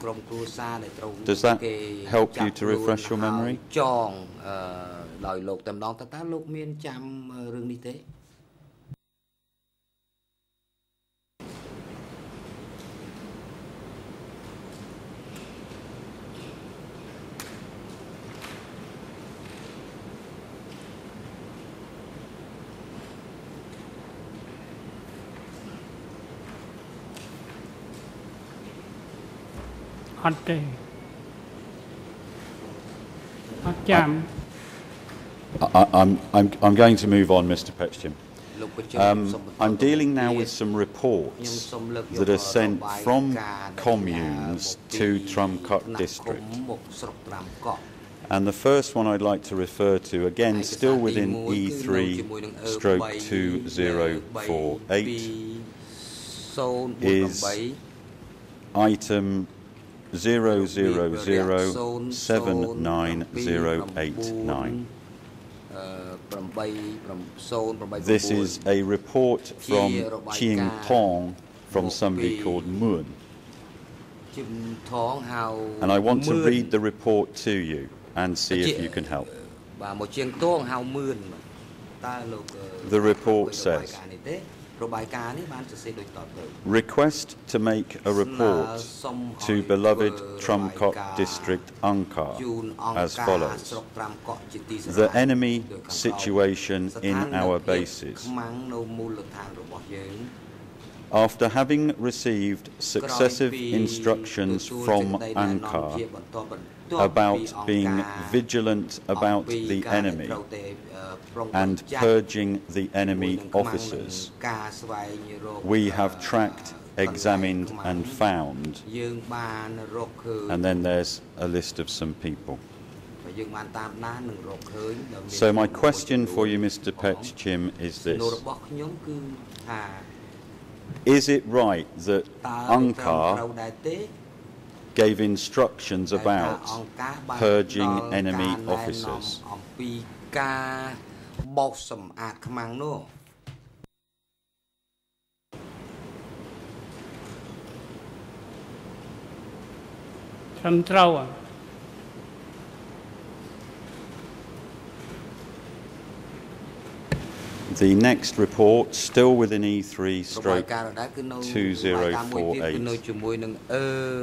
Speaker 2: Does that help you to refresh your memory?
Speaker 4: hot day.
Speaker 2: I, am I'm, I'm going to move on, Mr. Petchim. Um, I'm dealing now with some reports that are sent from communes to
Speaker 5: Trumcock
Speaker 2: district. And the first one I'd like to refer to, again, still within E3 stroke 2048, is item zero zero zero seven nine zero eight nine. This is a report from Qing Tong from somebody called Moon. And I want to read the report to you and see if you can help. The report says Request to make a report to beloved Trumcock district
Speaker 5: Ankara
Speaker 2: as follows. The enemy situation in our bases. After having received successive instructions from
Speaker 5: Angkor,
Speaker 2: about being vigilant about the enemy and purging the enemy officers. We have tracked, examined, and found. And then there's a list of some people. So, my question for you, Mr. Petchim, is this Is it right that
Speaker 5: UNCAR
Speaker 2: gave instructions
Speaker 5: ដែលថា
Speaker 2: about
Speaker 5: អង្គការបាន
Speaker 2: purging
Speaker 5: ផ្ដល់
Speaker 2: enemy
Speaker 5: ការណែនាំ
Speaker 2: officers?
Speaker 5: អំពីការបោសសម្អាតខ្មាំងនោះ
Speaker 4: ត្ The
Speaker 2: next report, still within E3 stroke 2048.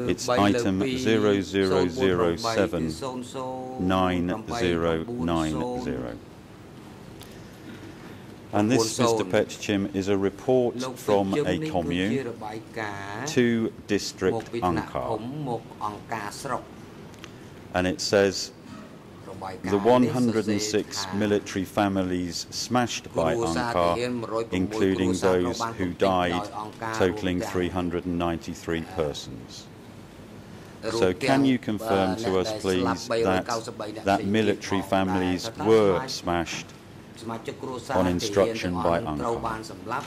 Speaker 2: It's item 00079090. And this, Mr. Petchim, is a report from a commune to District
Speaker 5: Angkar.
Speaker 2: And it says the 106 military families smashed by Ankar, including those who died, totaling 393 persons. So can you confirm to us, please, that, that military families were smashed on instruction by Ankar?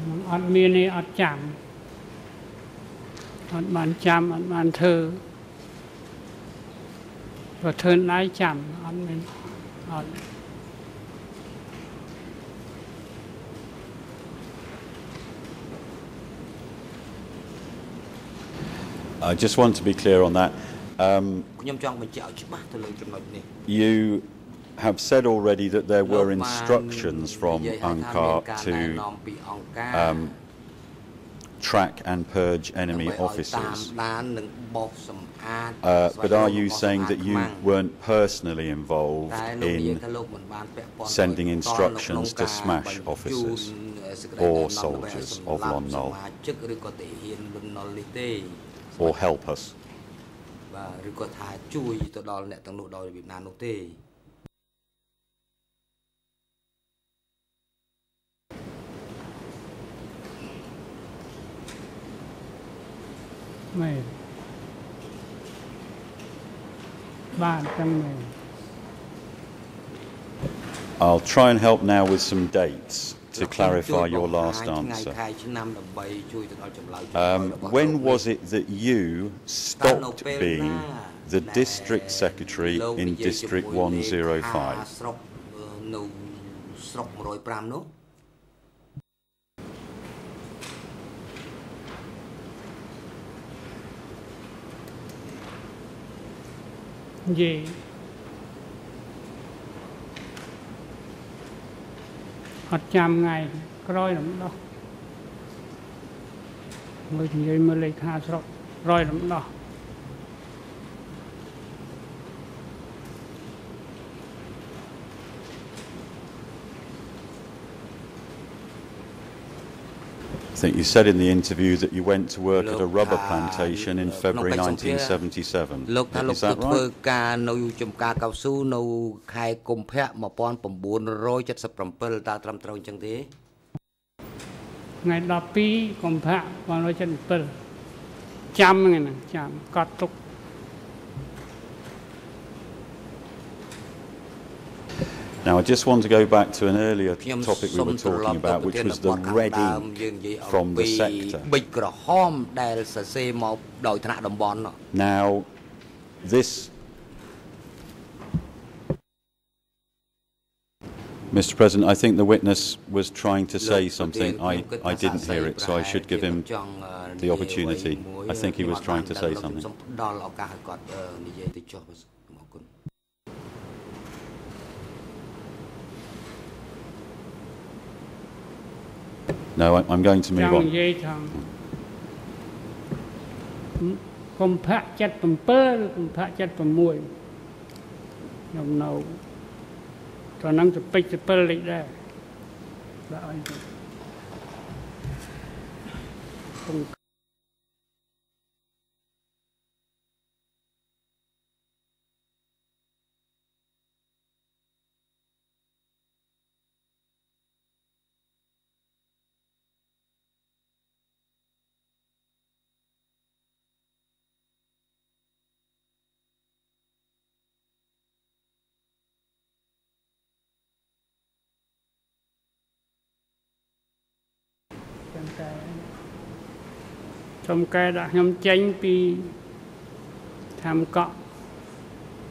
Speaker 5: បានសម្លាប់ដោយតាមរយៈក្រោយពីមានការណែនាំពីអង្គការដូច្នោះមែនឬយ៉ាងណា
Speaker 4: អត់មានទេអត់ចាំអត់បានចាំអត់បានធ្វើបើធ្វើដៃចាំអត់មានអត់
Speaker 2: Uh, I just want to be clear on that. Um,
Speaker 5: ខ្ញុំចង់បញ្ជាក់ឲ្យច្បាស់ទៅលើចំណុចនេះ
Speaker 2: you have said already that there were instructions from UNCAR to um, track and purge enemy officers. Uh, but are you saying that you weren't personally involved in sending instructions to smash officers or soldiers of Lon Nol? Or help us? I'll try and help now with some dates to clarify your last answer. Um, when was it that you stopped being the district secretary in District 105?
Speaker 4: និយាយអត់ចាំថ្ងៃក្រោយរំដោះមើលនិយាយមើលលេខាស្រុករយរំដោះ
Speaker 2: think you said in the interview that you went to work at a rubber plantation in February 1977. Is that right?
Speaker 5: ការនៅចំការកៅស៊ូនៅខែកុម្ភៈ1977តើត្រឹមត្រូវអញ្ចឹងទេ
Speaker 4: ថ្ងៃ12កុម្ភៈ1977ចាំហ្នឹងណាចាំកត់ទុក
Speaker 2: Now, I just want to go back to an earlier topic we were talking about, which was the red ink from the sector. Now, this Mr. President, I think the witness was trying to say something. I, I didn't hear it, so I should give him the opportunity. I think he was trying to say something. No, I'm going to move on.
Speaker 4: និយាយថាកុម្ភៈ77ឬកុម្ភៈ76ខ្ញុំនៅត្រនឹងទៅពេជ្រ7លេខដែរដាក់ឲ្យ សូមកែដាក់ខ្ញុំចេញពីធម្មកក់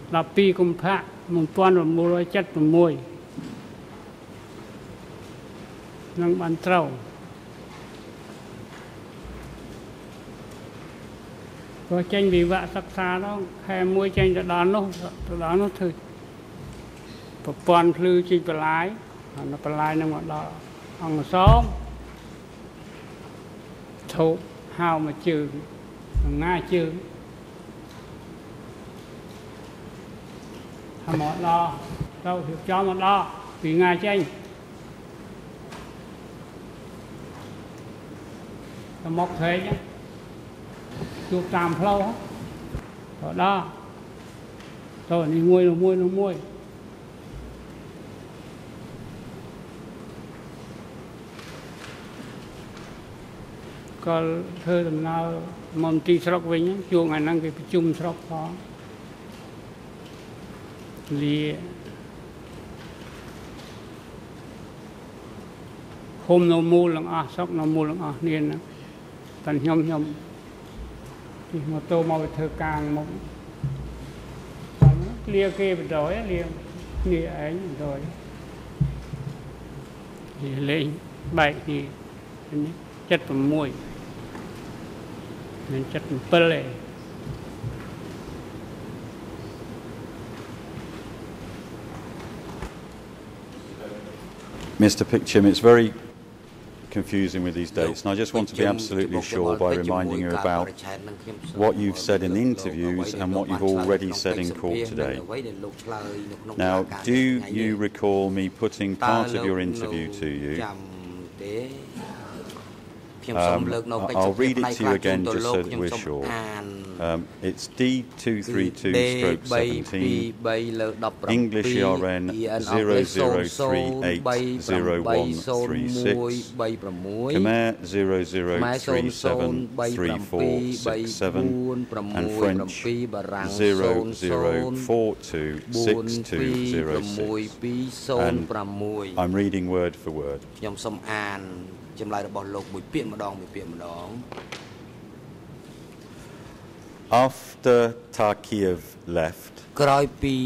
Speaker 4: 12កុម្ភៈ1976នឹងបានត្រូវព្រោះចេញវិវៈសិក្សានោះខែមួយចេញទៅដល់នោះទៅដល់នោះធ្វើប្រព័ន្ធភ្លឺជីកបន្លាយអានបន្លាយនឹងមកដល់អង្គសម ធូបហៅមកជើងនឹងណាជើងថាមកដល់ទៅរៀបចំមកដល់ពីងាចេញទៅមកត្រែកជួបតាមផ្លូវទៅដល់ទៅនេះមួយនោះមួយនោះមួយ ក៏ធ្វើដំណើរមកទីស្រុកវិញជួងអាហ្នឹងគេប្រជុំស្រុកផងលាឃុំនៅមូលទាំងអស់ស្រុកនៅមូលទាំងអស់គ្នាហ្នឹងតែខ្ញុំខ្ញុំជិះម៉ូតូមកធ្វើការមកលាគេបណ្ដោយលាគ្នាឯងបណ្ដោយលេងបែកគ្នា76
Speaker 2: Mr. Pickcham, it's very confusing with these dates, and I just want to be absolutely sure by reminding you about what you've said in interviews and what you've already said in court today. Now, do you recall me putting part of your interview to you um, I'll read it to you again just so that we're sure. Um, it's D232 stroke 17, English ERN 00380136, Khmer 00373467, and French 00426206. And I'm reading word for word.
Speaker 5: ចម្លើយរបស់លោកមួយពាក្យម្ដងមួយពាក្យម្ដង
Speaker 2: After Tarkiev left
Speaker 5: ក្រោយពី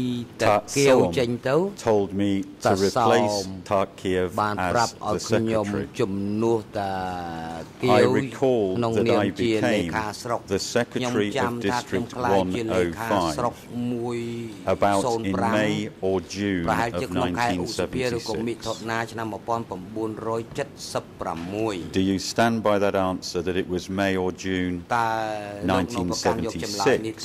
Speaker 5: តាគៀវចេញទៅ
Speaker 2: told me to replace Tarkiev
Speaker 5: បានប្រាប់ឲ្យខ្ញុំជំនួសតាគៀវក្នុងនាមជាលេខាស្រុក
Speaker 2: the secretary of district 105 about in May or June of 1976 Do you stand by that answer that it was May or June 1976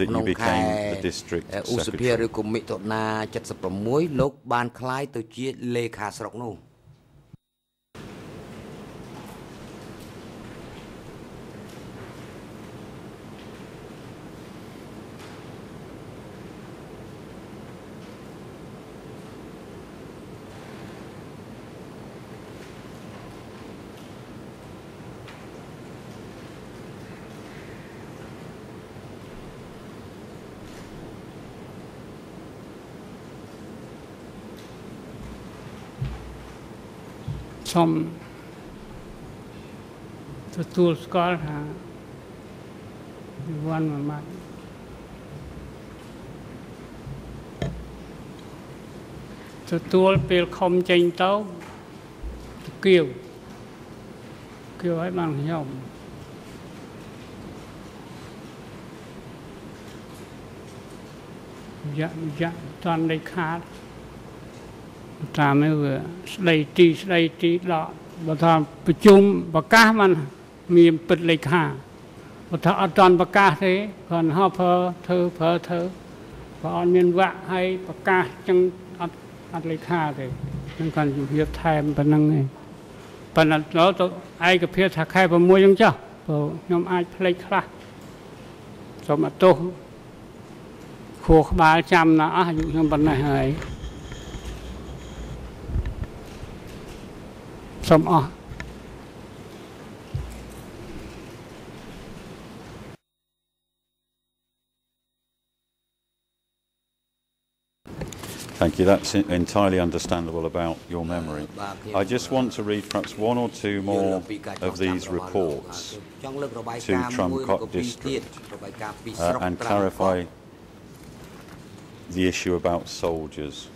Speaker 2: that you became the district
Speaker 5: ឧសភាឬក៏មិថុនា76លោកបានคล้ายទៅជាលេខាស្រុកនោះ
Speaker 4: សូមទទួលស្គាល់ថានិវ័នមួយម៉ាត់ទទួលពេលខំចេញទៅគៀវគៀវឲ្យបានខ្ញុំយ៉ាយ៉ាតាន់លេខាត តាមនេះវាស្ដីទីស្ដីទីដកបើថាប្រជុំប្រកាសมันមានពិតលេខាបើថាអត់តាន់ប្រកាសទេគ្រាន់ហៅប្រើធ្វើប្រើធ្វើបើអត់មានវគ្គឲ្យប្រកាសចឹងអត់អត់លេខាទេនឹងគាត់ជំរាបថែមប៉ុណ្្នឹងឯងប៉ុន្តែដល់ទៅឯកភាពថាខែ6ចឹងចុះព្រោះខ្ញុំអាចផ្លេចខ្លះសូមអត់ទោសខួរក្បាលចាំណាអស់អាយុខ្ញុំប៉ុណ្ណេះហើយ some. Ah.
Speaker 2: Thank you. That's entirely understandable about your memory. I just want to read perhaps one or two more of these reports to Trumcock District uh, and clarify the issue about soldiers.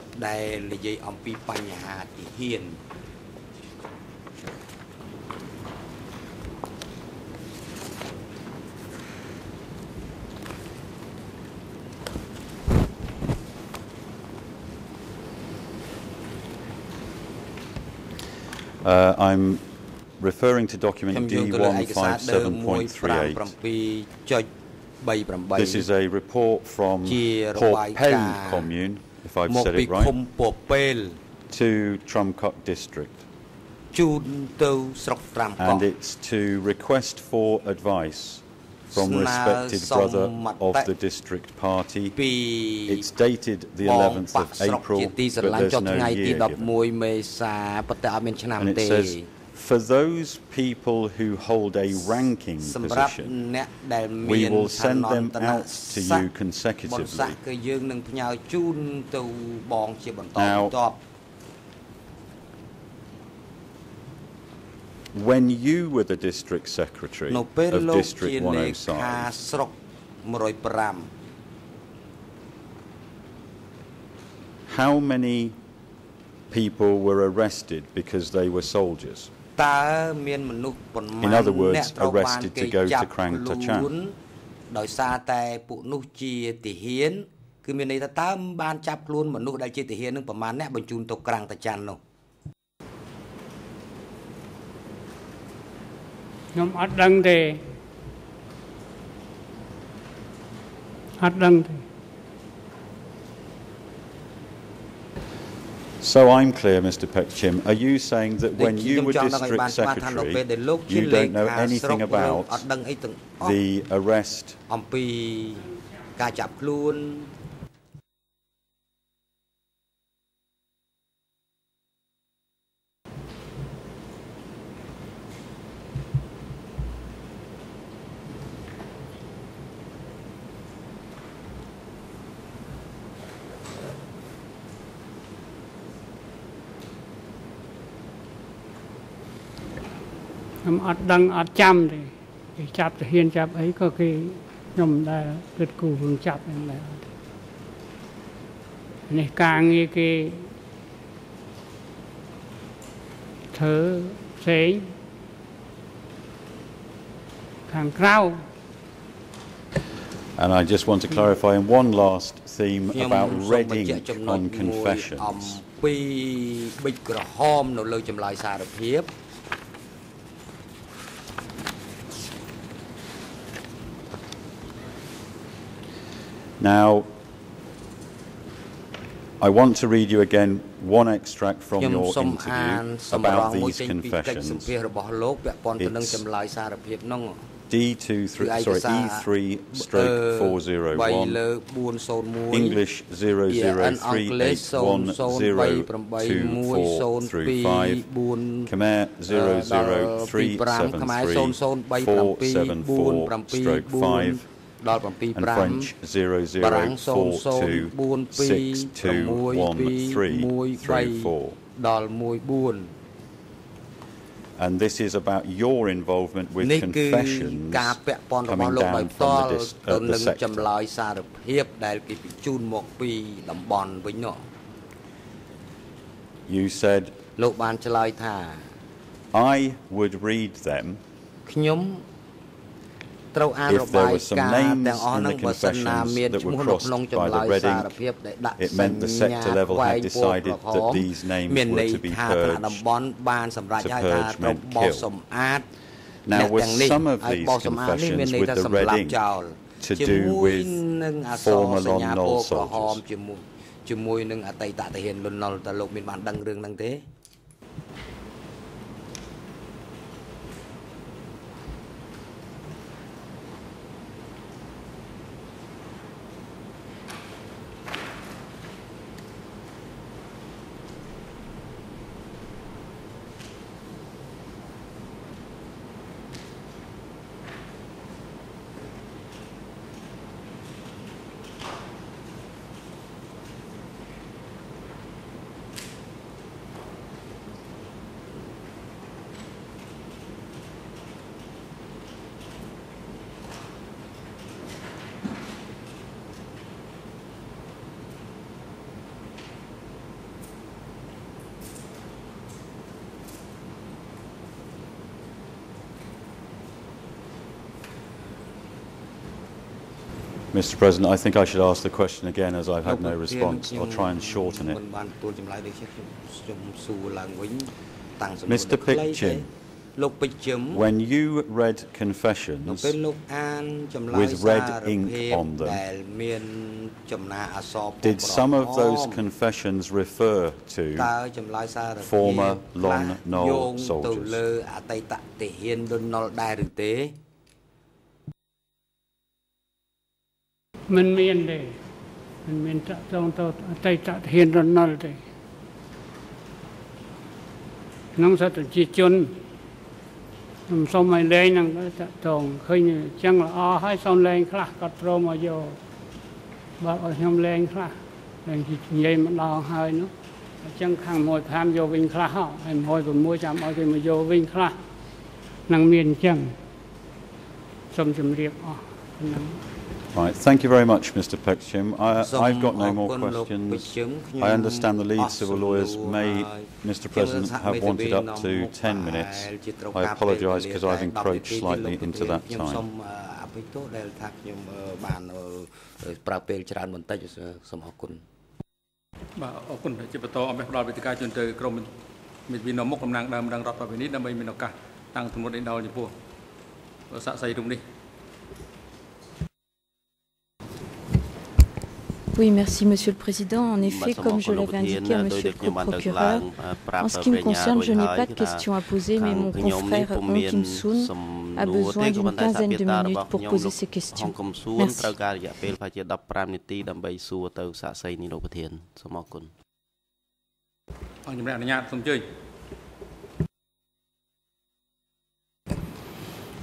Speaker 2: Uh, I'm referring to document D157.38. This is a report from Port Pale commune, if I've said it right, to Trumcott district. And it's to request for advice from respected brother of the district party. It's dated the 11th of April, but there's no year given. And it says, for those people who hold a ranking position, we will send them out to you consecutively. Now, when you were the district secretary of District 105, how many people were arrested because they were soldiers?
Speaker 5: តើមានមនុស្សប៉ុន្មានអ្នកត្រូវបានគេចាប់ខ្លួនដោយសារតែពួកនោះជាទាហាន គឺមានន័យថាតើបានចាប់ខ្លួនមនុស្សដែលជាទាហាននឹងប្រមាណអ្នកបញ្ជូនទៅក្រាំងតាច័ន្ទនោះ
Speaker 4: ខ្ញុំអត់ដឹងទេអត់ដឹងទេ
Speaker 2: So I'm clear, Mr. Pekchim. Are you saying that when you were district secretary, you don't know anything about the arrest
Speaker 5: ខ្លួន
Speaker 4: ខ្ញុំអត់ដឹងអត់ចាំទេគេចាប់ទាហានចាប់អីក៏គេខ្ញុំដែលគិតគូរនឹងចាប់ហ្នឹងដែរនេះការងារគេធ្វើផ្សេងខាងក្រៅ
Speaker 2: And I just want to clarify in one last theme about reading on confessions. អំ
Speaker 5: ពីប៊ិចក្រហមនៅលើចម្លើយសារភាព
Speaker 2: Now, I want to read you again one extract from your interview about these confessions. D2 sorry E3 stroke 401 English 00381024 through 5 Khmer 00373 474 stroke 5 ដល់7 5 French 00426213
Speaker 5: ដល់14
Speaker 2: And this is about your involvement with confessions
Speaker 5: ការពាក់ព័ន្ធរបស់លោកដោយផ្ទាល់ទៅនឹងចម្លើយសារភាពដែលគេបញ្ជូនមកពីតំបន់វិញនោះ
Speaker 2: You said
Speaker 5: លោកបានឆ្លើយថា
Speaker 2: I would read them
Speaker 5: ខ្ញុំ ត្រូវអានរបាយការណ៍ទាំងអស់ហ្នឹងបើសិនណាមានឈ្មោះនៅក្នុងចម្លើយសារភាពដែលដាក់សញ្ញាខ្វែងពណ៌ក្រហមមានន័យថាថ្នាក់តំបន់បានសម្រេចឲ្យថាត្រូវបោសសម្អាត
Speaker 2: Now with some of these confessions with the reading to do with former Lon Nol soldiers
Speaker 5: ជាមួយជាមួយនឹងអតីតទាហានលន់ណុលតើលោកមានបានដឹងរឿងហ្នឹងទេ
Speaker 2: Mr. President, I think I should ask the question again as I've had no response. I'll try and shorten it. Mr. Pikchin, when you read confessions with red ink on them, did some of those confessions refer to former Lon Nol soldiers?
Speaker 4: មិនមានទេមិនមានតកតងទៅអតីតធានរណុលទេក្នុងសត្វជាជនខ្ញុំសូមឲ្យលែងនឹងតកតងឃើញអញ្ចឹងល្អហើយសូមលែងខ្លះគាត់ព្រមឲ្យយកបើឲ្យខ្ញុំលែងខ្លះលែងនិយាយម្ដងហើយនោះអញ្ចឹងខាងមួយខាងយកវិញខ្លះហើយ106ចាំឲ្យគេមកយកវិញខ្លះនឹងមានអញ្ចឹងសូមជម្រាបអស់ហ្នឹង
Speaker 2: Right, thank you very much, Mr. Pekchim. I, have got no more questions. I understand the lead civil lawyers may, Mr. President, have wanted up to 10 minutes. I apologise because I've encroached slightly into that time.
Speaker 5: ពីទោសដែលថាខ្ញុំបានប្រើពេលច្រើនបន្តិចសូមអរគុណ
Speaker 1: បាទអរគុណជាបន្តអមផ្ដល់វេទិកាជូនទៅក្រុមមេធាវីនៅមុខតំណាងដើមដឹងរដ្ឋបាលនេះដើម្បីមានឱកាសតាំងទំនុកដេញដោលចំពោះសាក់សីរូបនេះ
Speaker 6: Oui, merci Monsieur le Président. En effet, comme je l'avais indiqué à Monsieur le procureur, en ce qui me concerne, je n'ai pas de questions à poser, mais mon confrère Hong Kim Soon a besoin d'une quinzaine de minutes pour poser ses questions. Merci.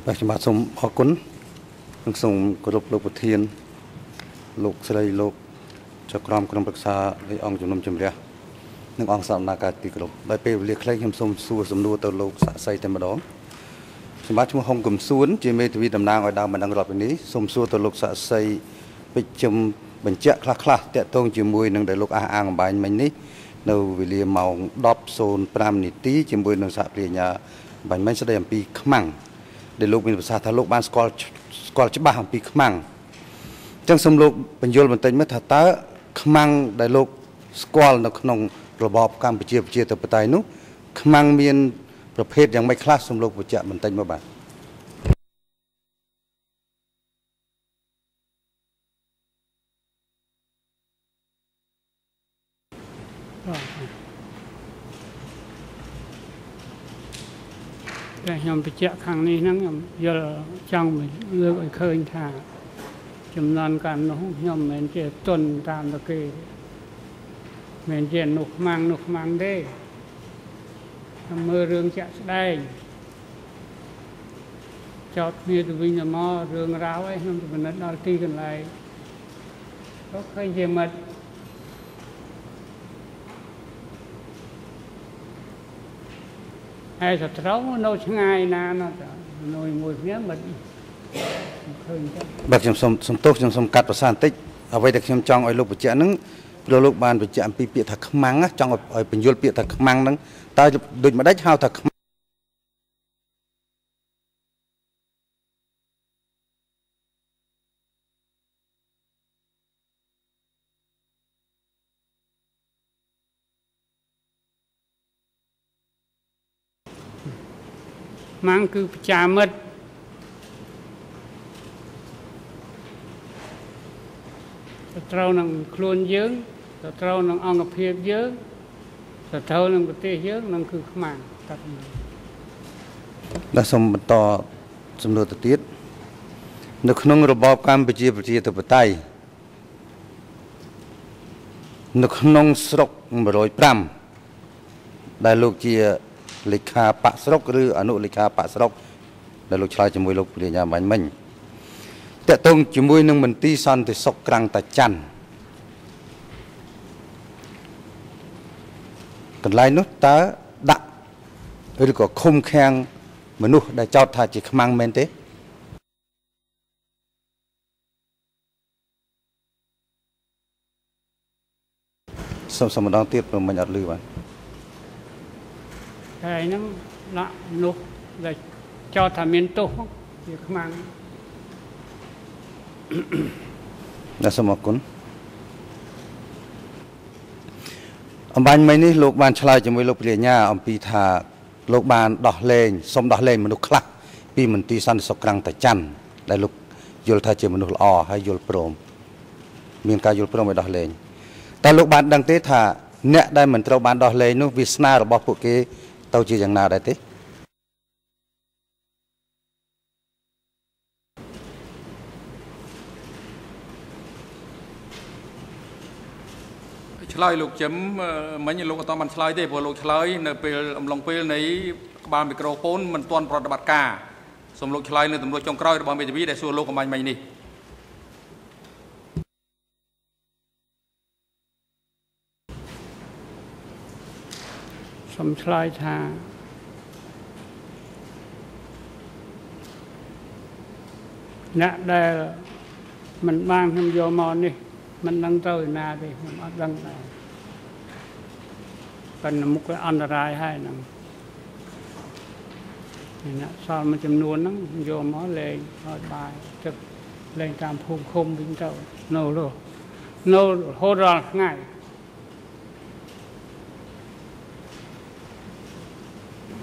Speaker 7: បាទខ្ញុំបាទសូមអរគុណនិងសូមគោរពលោកប្រធានលោកស្រីលោក ចក្រមក្រុមប្រឹក្សានៃអង្គជំនុំជម្រះនិងអង្គសមាការទីក្រុមដោយពេលវេលាខ្លីខ្ញុំសូមសួរសំណួរទៅលោកសាក់សីតែម្ដងសម្រាប់ឈ្មោះហុងកំសួនជាមេធាវីតំណាងឲ្យដើមបណ្ដឹងរដ្ឋនេះសូមសួរទៅលោកសាក់សីពេជ្ជជំបញ្ជាក់ខ្លះខ្លះតាក់ទងជាមួយនឹងដែលលោកអះអាងអំបញ្ញមិញនេះនៅវេលាម៉ោង10:05នាទីជាមួយនឹងសហព្រាញ្ញាបាញ់មិញស្ដីអំពីខ្មាំងដែលលោកមានប្រសាសន៍ថាលោកបានស្គាល់ស្គាល់ច្បាស់អំពីខ្មាំងអញ្ចឹងសូមលោកបញ្យល់បន្តិចមើលថាតើ ខ្មាំងដែលលោកស្គាល់នៅក្នុងរបបកម្ពុជាប្រជាធិបតេយ្យនោះខ្មាំងមានប្រភេទយ៉ាងម៉េចខ្លះសូមលោកបញ្ជាក់បន្តិចមកបាទ
Speaker 4: តែខ្ញុំបញ្ជាក់ខាងនេះហ្នឹងខ្ញុំយល់ចង់លើកឲ្យឃើញថា ចំនួនការនោះខ្ញុំមិនមែនជាទុនតាមតគេមិនជានោះខ្មាំងនោះខ្មាំងទេខ្ញុំមើលរឿងជាក់ស្ដែងចោតគ្នាទៅវិញទៅមករឿងរ៉ាវឯងខ្ញុំទៅពិនិត្យដល់ទីកន្លែងក៏ឃើញជាមិត្តហើយសត្រូវនៅឆ្ងាយណាណានៅមួយគ្នាមិត្ត
Speaker 7: បាទខ្ញុំសូមសំទោសខ្ញុំសូមកាត់ប្រសាបន្តិចអ្វីដែលខ្ញុំចង់ឲ្យលោកបញ្ជាក់ហ្នឹងព្រោះលោកបានបញ្ជាក់អំពីពាក្យថាខ្មាំងចង់ឲ្យបញ្យល់ពាក្យថាខ្មាំងហ្នឹងតើដូចម្ដេចហៅថាខ្មាំង
Speaker 4: ម៉ាំងគឺប្រចាមិត្ត ត្រូវនឹងខ្លួនយើងទៅត្រូវនឹងអង្គភាពយើងទៅត្រូវនឹងប្រទេសយើងនឹងគឺខ្មាំងតាត់
Speaker 7: ដល់សូមបន្តសំណួរទៅទៀតនៅក្នុងរបបកម្ពុជាប្រជាធិបតេយ្យនៅក្នុងស្រុក105ដែលលោកជាលេខាបកស្រុកឬអនុលេខាបកស្រុកដែលលោកឆ្លើយជាមួយលោកពលាញាបាញ់មិញ តកតងជាមួយនឹងមន្ទីរសន្តិសុខក្រាំងតាច័ន្ទកន្លែងនោះតើដាក់ឬក៏ឃុំឃាំងមនុស្សដែលចោទថាជាខ្មាំងមែនទេសូមសូមម្ដងទៀតព្រោះមិញអត់លឺបាទ
Speaker 4: ហើយហ្នឹងដាក់នោះដែលចោទថាមានទោសជាខ្មាំង
Speaker 7: បាទសូមអរគុណអំបញ្ញមិញនេះលោកបានឆ្លើយជាមួយលោកព្រាញ្ញាអំពីថាលោកបានដោះលែងសុំដោះលែងមនុស្សខ្លះពីមន្ទីរសន្តិសុខក្រាំងតាច័ន្ទដែលលោកយល់ថាជាមនុស្សល្អហើយយល់ព្រមមានការយល់ព្រមឲ្យដោះលែងតែលោកបានដឹងទេថាអ្នកដែលមិនត្រូវបានដោះលែងនោះវាសនារបស់ពួកគេទៅជាយ៉ាងណាដែរទេ
Speaker 1: ឆ្លើយលោកចឹមមិញលោកអត់បានឆ្លើយទេព្រោះលោកឆ្លើយនៅពេលអំឡុងពេលនៃក្បាលមីក្រូហ្វូនមិនទាន់ប្រតិបត្តិការសូមលោកឆ្លើយនៅទំនួលចុងក្រោយរបស់មេធាវីដែលសួរលោកកំបាញ់មិញនេះ
Speaker 4: សូមឆ្លើយថាអ្នកដែលមិនបានខ្ញុំយកមកនេះ មិនដឹងទៅណាទេខ្ញុំអត់ដឹងដែរប៉ុន្តែមុខវាអន្តរាយហើយហ្នឹងនេះសល់មួយចំនួនហ្នឹងយកមកលេងឲ្យបាយទឹកលេងតាមភូមិឃុំវិញទៅនៅនោះនៅរហូតដល់ថ្ងៃ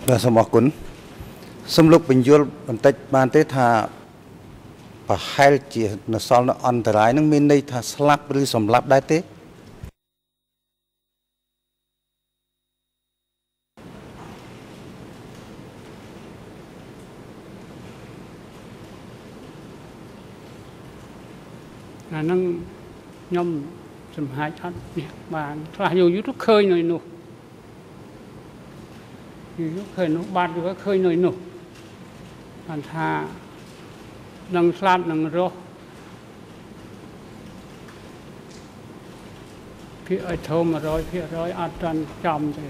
Speaker 7: បាទសូមអរគុណសូមលោកបញ្យល់បន្តិចបានទេថា ប្រហែលជានៅសល់នៅអន្តរាយនឹងមានន័យថាស្លាប់ឬសម្លាប់ដែរទេ
Speaker 4: អាហ្នឹងខ្ញុំសម្ហាចអត់នេះបានខ្លះយូរយូរទៅឃើញនៅនោះយូរយូរឃើញនោះបាត់យូរឃើញនៅនោះបានថា នឹងស្លាប់នឹងរស់ភាគឲ្យធំ100ភាគរយអត់តាន់ចំទេ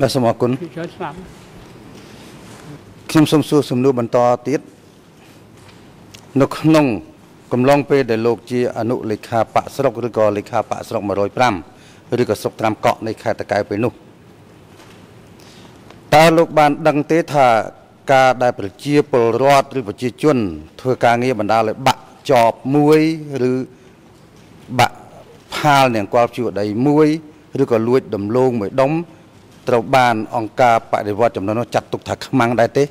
Speaker 7: បាទសូមអរគុណ
Speaker 4: ភាគច្រើនស្លាប់
Speaker 7: ខ្ញុំសូមសួរសំណួរបន្តទៀតនៅក្នុងកំឡុងពេលដែលលោកជាអនុលេខាបកស្រុកឬក៏លេខាបកស្រុក105ឬក៏ស្រុកត្រាំកក់នៃខេត្តតកែវពេលនោះតើលោកបានដឹងទេថា ការដែលប្រជាពលរដ្ឋឬប្រជាជន ធ្វើការងារបណ្ដាលឲ្យបាក់ចបមួយឬបាក់ផាលនឹងកលជីវដីមួយឬក៏លួចដំឡូងមួយដុំត្រូវបានអង្គការបដិវត្តចំនួននោះចាត់ទុកថាខ្មាំងដែរទេ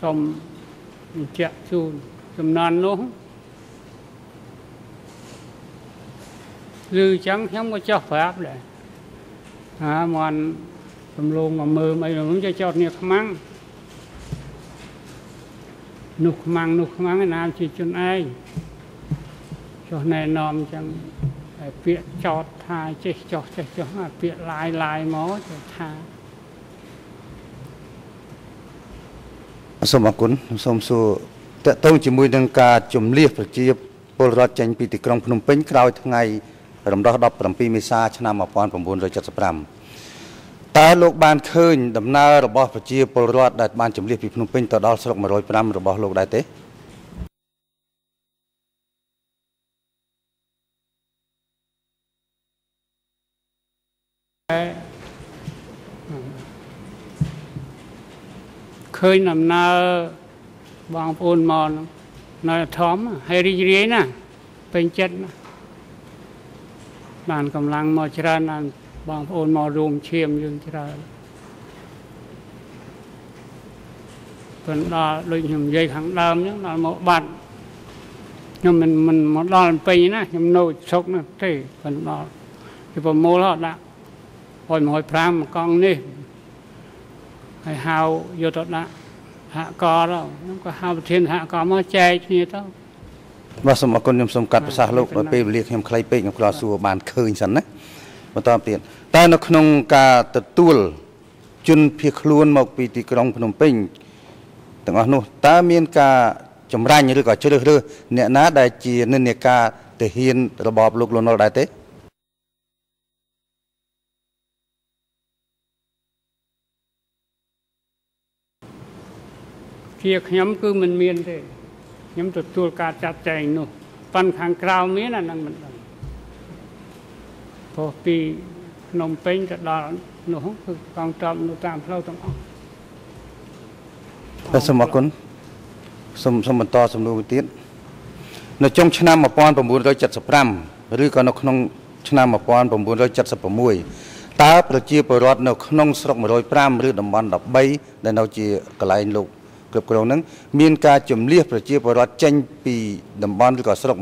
Speaker 4: សូមបញ្ជាក់ជូនចំនួននោះឬចឹងខ្ញុំក៏ចោះប្រាប់ដែរហាមិនសំលងមកមើលអីនោះចេះចោតនេះខ្មាំងនោះខ្មាំងនោះខ្មាំងណាជាជនឯងចុះណែនាំចឹងតែពាក្យចោតថាចេះចោះចេះចោះពាក្យឡាយឡាយមកចេះថា
Speaker 7: សូមអរគុណសូមសួរតកតងជាមួយនឹងការជំលៀសប្រជាពលរដ្ឋចេញពីទីក្រុងភ្នំពេញក្រោយថ្ងៃរំដោះ17មេសាឆ្នាំ1975តើលោកបានឃើញដំណើររបស់ប្រជាពលរដ្ឋដែលបានជំលៀសពីភ្នំពេញទៅដល់ស្រុក105របស់លោកដែរទេ
Speaker 4: ឃើញដំណើរបងប្អូនមកនៅធំហើយរីករាយណាពេញចិត្តណាបានកម្លាំងមកច្រើនណាបងប្អូនមករួមឈាមយើងច្រើនប៉ុន្តែដូចខ្ញុំនិយាយខាងដើមអញ្ចឹងដល់មកបាត់ខ្ញុំមិនមិនមកដល់ពេញណាខ្ញុំនៅស្រុកនោះទេប៉ុន្តែគេប្រមូលដាក់105កង់នេះ ហើយហៅយកទៅដាក់សហករណ៍ខ្ញុំក៏ហៅប្រធានសហករណ៍មកចែកគ្នាទៅ
Speaker 7: បាទសូមអរគុណខ្ញុំសូមកាត់ប្រសាសន៍លោកដល់ពេលវេលាខ្ញុំខ្លីពេកខ្ញុំគ្រាន់សួរបានឃើញសិនណាបន្តទៀតតែនៅក្នុងការទទួលជនភៀសខ្លួនមកពីទីក្រុងភ្នំពេញទាំងអស់នោះតើមានការចម្រាញ់ឬក៏ជ្រើសរើសអ្នកណាដែលជានិន្នាការទាហានរបបលោកលន់នល់ដែរទេ
Speaker 4: ជាខ្ញុំគឺមិនមានទេខ្ញុំទទួលការចាត់ចែងនោះប៉ុន្តែខាងក្រៅមានអានឹងមិនដឹងព្រោះពីភ្នំពេញទៅដល់នោះគឺកងទ័ពនៅតាមផ្លូវទាំងអស់
Speaker 7: បាទសូមអរគុណសូមសូមបន្តសំណួរមួយទៀតនៅចុងឆ្នាំ1975ឬក៏នៅក្នុងឆ្នាំ1976តើប្រជាពលរដ្ឋនៅក្នុងស្រុក105ឬតំបន់13ដែលនៅជាកន្លែងលោក គ្រប់គ្រងនឹងមានការជំលះប្រជាពលរដ្ឋចេញពីតំបន់ឬក៏ស្រុក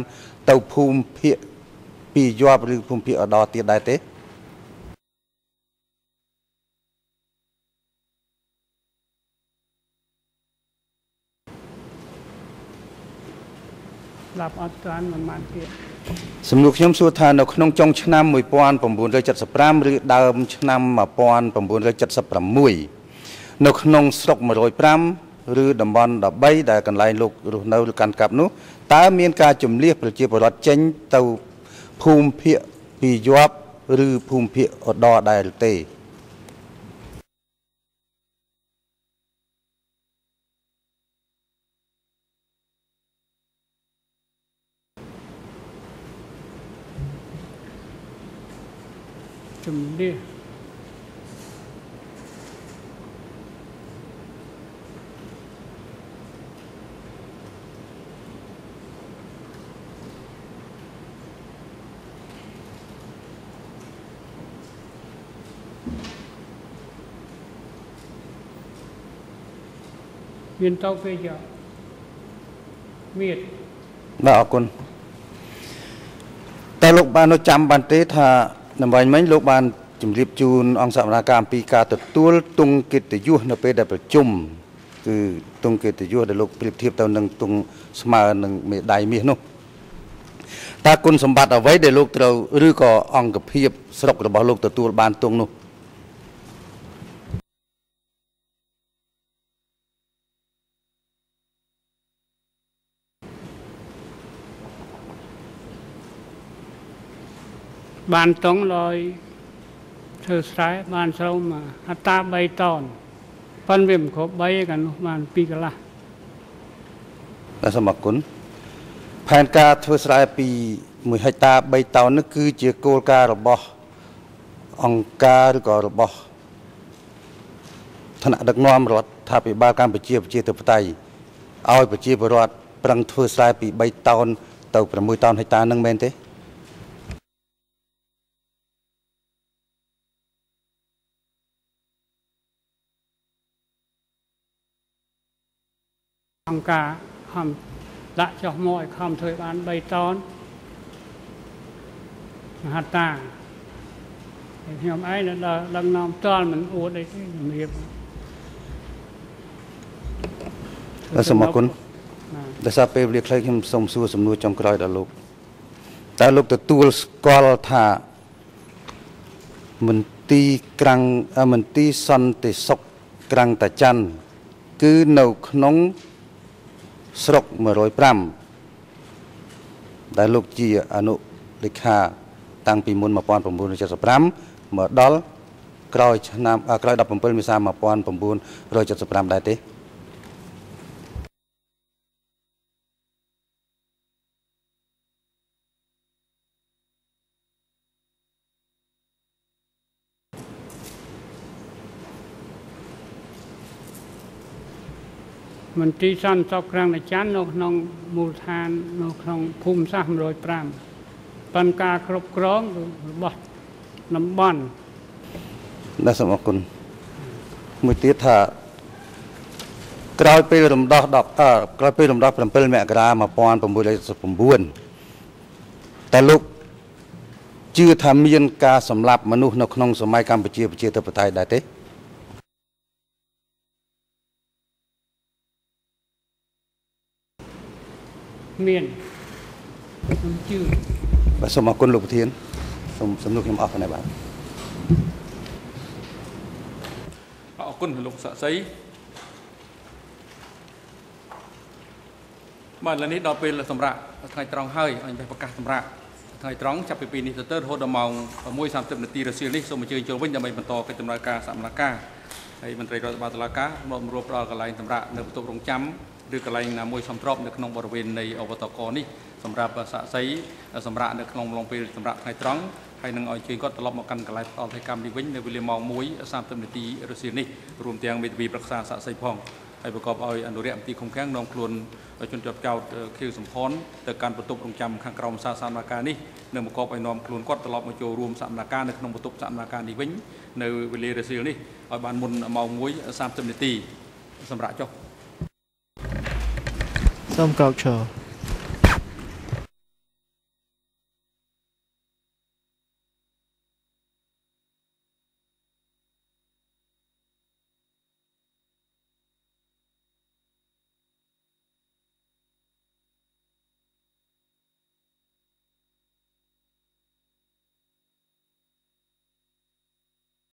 Speaker 7: 105ទៅភូមិភាគពីយប់ឬភូមិភាគអដទៀតដែរទេ
Speaker 4: ស្ដាប់អត់តានមិនបានទៀត
Speaker 7: សំណួរខ្ញុំសួរថានៅក្នុងចុងឆ្នាំ1975ឬដើមឆ្នាំ1976 នៅក្នុងស្រុក105ឬតំបន់13ដែលកន្លែងលោករស់នៅឬកាន់កាប់នោះតើមានការជំលះប្រជាពលរដ្ឋចេញទៅភូមិភាគពីយប់ឬភូមិភាគឧត្តរដែរឬទេ
Speaker 4: ជំនះ មានតោពេលយកមាន
Speaker 7: បាទអរគុណតែលោកបាននៅចាំបានទេថាដើម្បីមិញលោកបានជម្រាបជូនអង្គសមាជិកអំពីការទទួលទង់កិត្តិយសនៅពេលដែលប្រជុំគឺទង់កិត្តិយសដែលលោកប្រៀបធៀបទៅនឹងទង់ស្មើនឹងមេដៃមាសនោះតើគុណសម្បត្តិអ្វីដែលលោកត្រូវឬក៏អង្គភាពស្រុករបស់លោកទទួលបានទង់នោះ
Speaker 4: បានតងលយធ្វើស្រែបានស្រោមអត្តា3តនប៉ុនវាមិនគ្រប់3កាលនោះបាន2កន្លះ
Speaker 7: បាទសូមអរគុណផែនការធ្វើស្រែពី1ហិកតា3តោននេះគឺជាគោលការណ៍របស់អង្គការឬក៏របស់ឋានៈដឹកនាំរដ្ឋាភិបាលកម្ពុជាប្រជាធិបតេយ្យឲ្យប្រជាពលរដ្ឋប្រឹងធ្វើស្រែពី3តោនទៅ6តោនហិកតានឹងមែនទេ
Speaker 4: អង្គការខំដាក់ចុះមកឲ្យខំធ្វើបាន3តនមហត្តាខ្ញុំឯងដល់ដឹងនាំតល់មិនអួតអីទេជំរាប
Speaker 7: សូមអរគុណដោយសារពេលវេលាខ្លីខ្ញុំសូមសួរសំណួរចុងក្រោយដល់លោកតើលោកទទួលស្គាល់ថាមន្ទីរក្រាំងមន្ទីរសន្តិសុខក្រាំងតាច័ន្ទគឺនៅក្នុង ស្រុក105ដែលលោកជាអនុលេខាតាំងពីមុន1975មកដល់ក្រោយឆ្នាំក្រោយ17មេសា1975ដែរទេ
Speaker 4: មន្ទីរសន្តិសុខក្រាំងតាច័ន្ទនៅក្នុងមូលដ្ឋាននៅក្នុងភូមិសាស្ត្រ105ប៉ុន្តែការគ្រប់គ្រងរបស់តំបន់
Speaker 7: បាទសូមអរគុណមួយទៀតថាក្រោយពេលរំដោះ10ក្រោយពេលរំដោះ7មករា1979តែលោកជឿថាមានការសម្លាប់មនុស្សនៅក្នុងសម័យកម្ពុជាប្រជាធិបតេយ្យដែរទេ
Speaker 4: មានខ្ញុំជឿ
Speaker 7: បាទសូមអរគុណលោកប្រធានសូមសំណួរខ្ញុំអស់ប៉ុណ្ណេះបាទ
Speaker 1: អរគុណលោកស័ក្តិសិទ្ធិបាទឥឡូវនេះដល់ពេលសម្រាប់ថ្ងៃត្រង់ហើយអញប្រកាសសម្រាប់ថ្ងៃត្រង់ចាប់ពីពេលនេះទៅទៅរហូតដល់ម៉ោង1:30នាទីរសៀលនេះសូមអញ្ជើញចូលវិញដើម្បីបន្តកិច្ចដំណើរការសកម្មភាពហើយមន្ត្រីរដ្ឋបាលតុលាការមករួបផ្ដល់កន្លែងសម្រាប់នៅបន្ទប់រងចាំ ឬកន្លែងណាមួយសំទ្របនៅក្នុងបរិវេណនៃអវតកនេះសម្រាប់សាក់សីសម្រាប់នៅក្នុងឡងពេលសម្រាប់ថ្ងៃត្រង់ហើយនឹងឲ្យជើញគាត់ត្រឡប់មកកាន់កន្លែងផ្ដល់ឲ្យកម្មនេះវិញនៅវេលាម៉ោង1:30នាទីរសៀលនេះរួមទាំងមេធាវីប្រឹក្សាសាក់សីផងហើយប្រកបឲ្យអនុរិយមន្ត្រីឃុំឃាំងនាំខ្លួនជនជាប់ចោតខៀវសំផនទៅកាន់បន្ទប់រងចាំខាងក្រោមសាសនាការនេះនឹងប្រកបឲ្យនាំខ្លួនគាត់ត្រឡប់មកចូលរួមសកម្មភាពនៅក្នុងបន្ទប់សកម្មភាពនេះវិញនៅវេលារសៀលនេះឲ្យបានមុនម៉ោង1:30នាទីសម្រាប់ចុះ
Speaker 8: Some culture.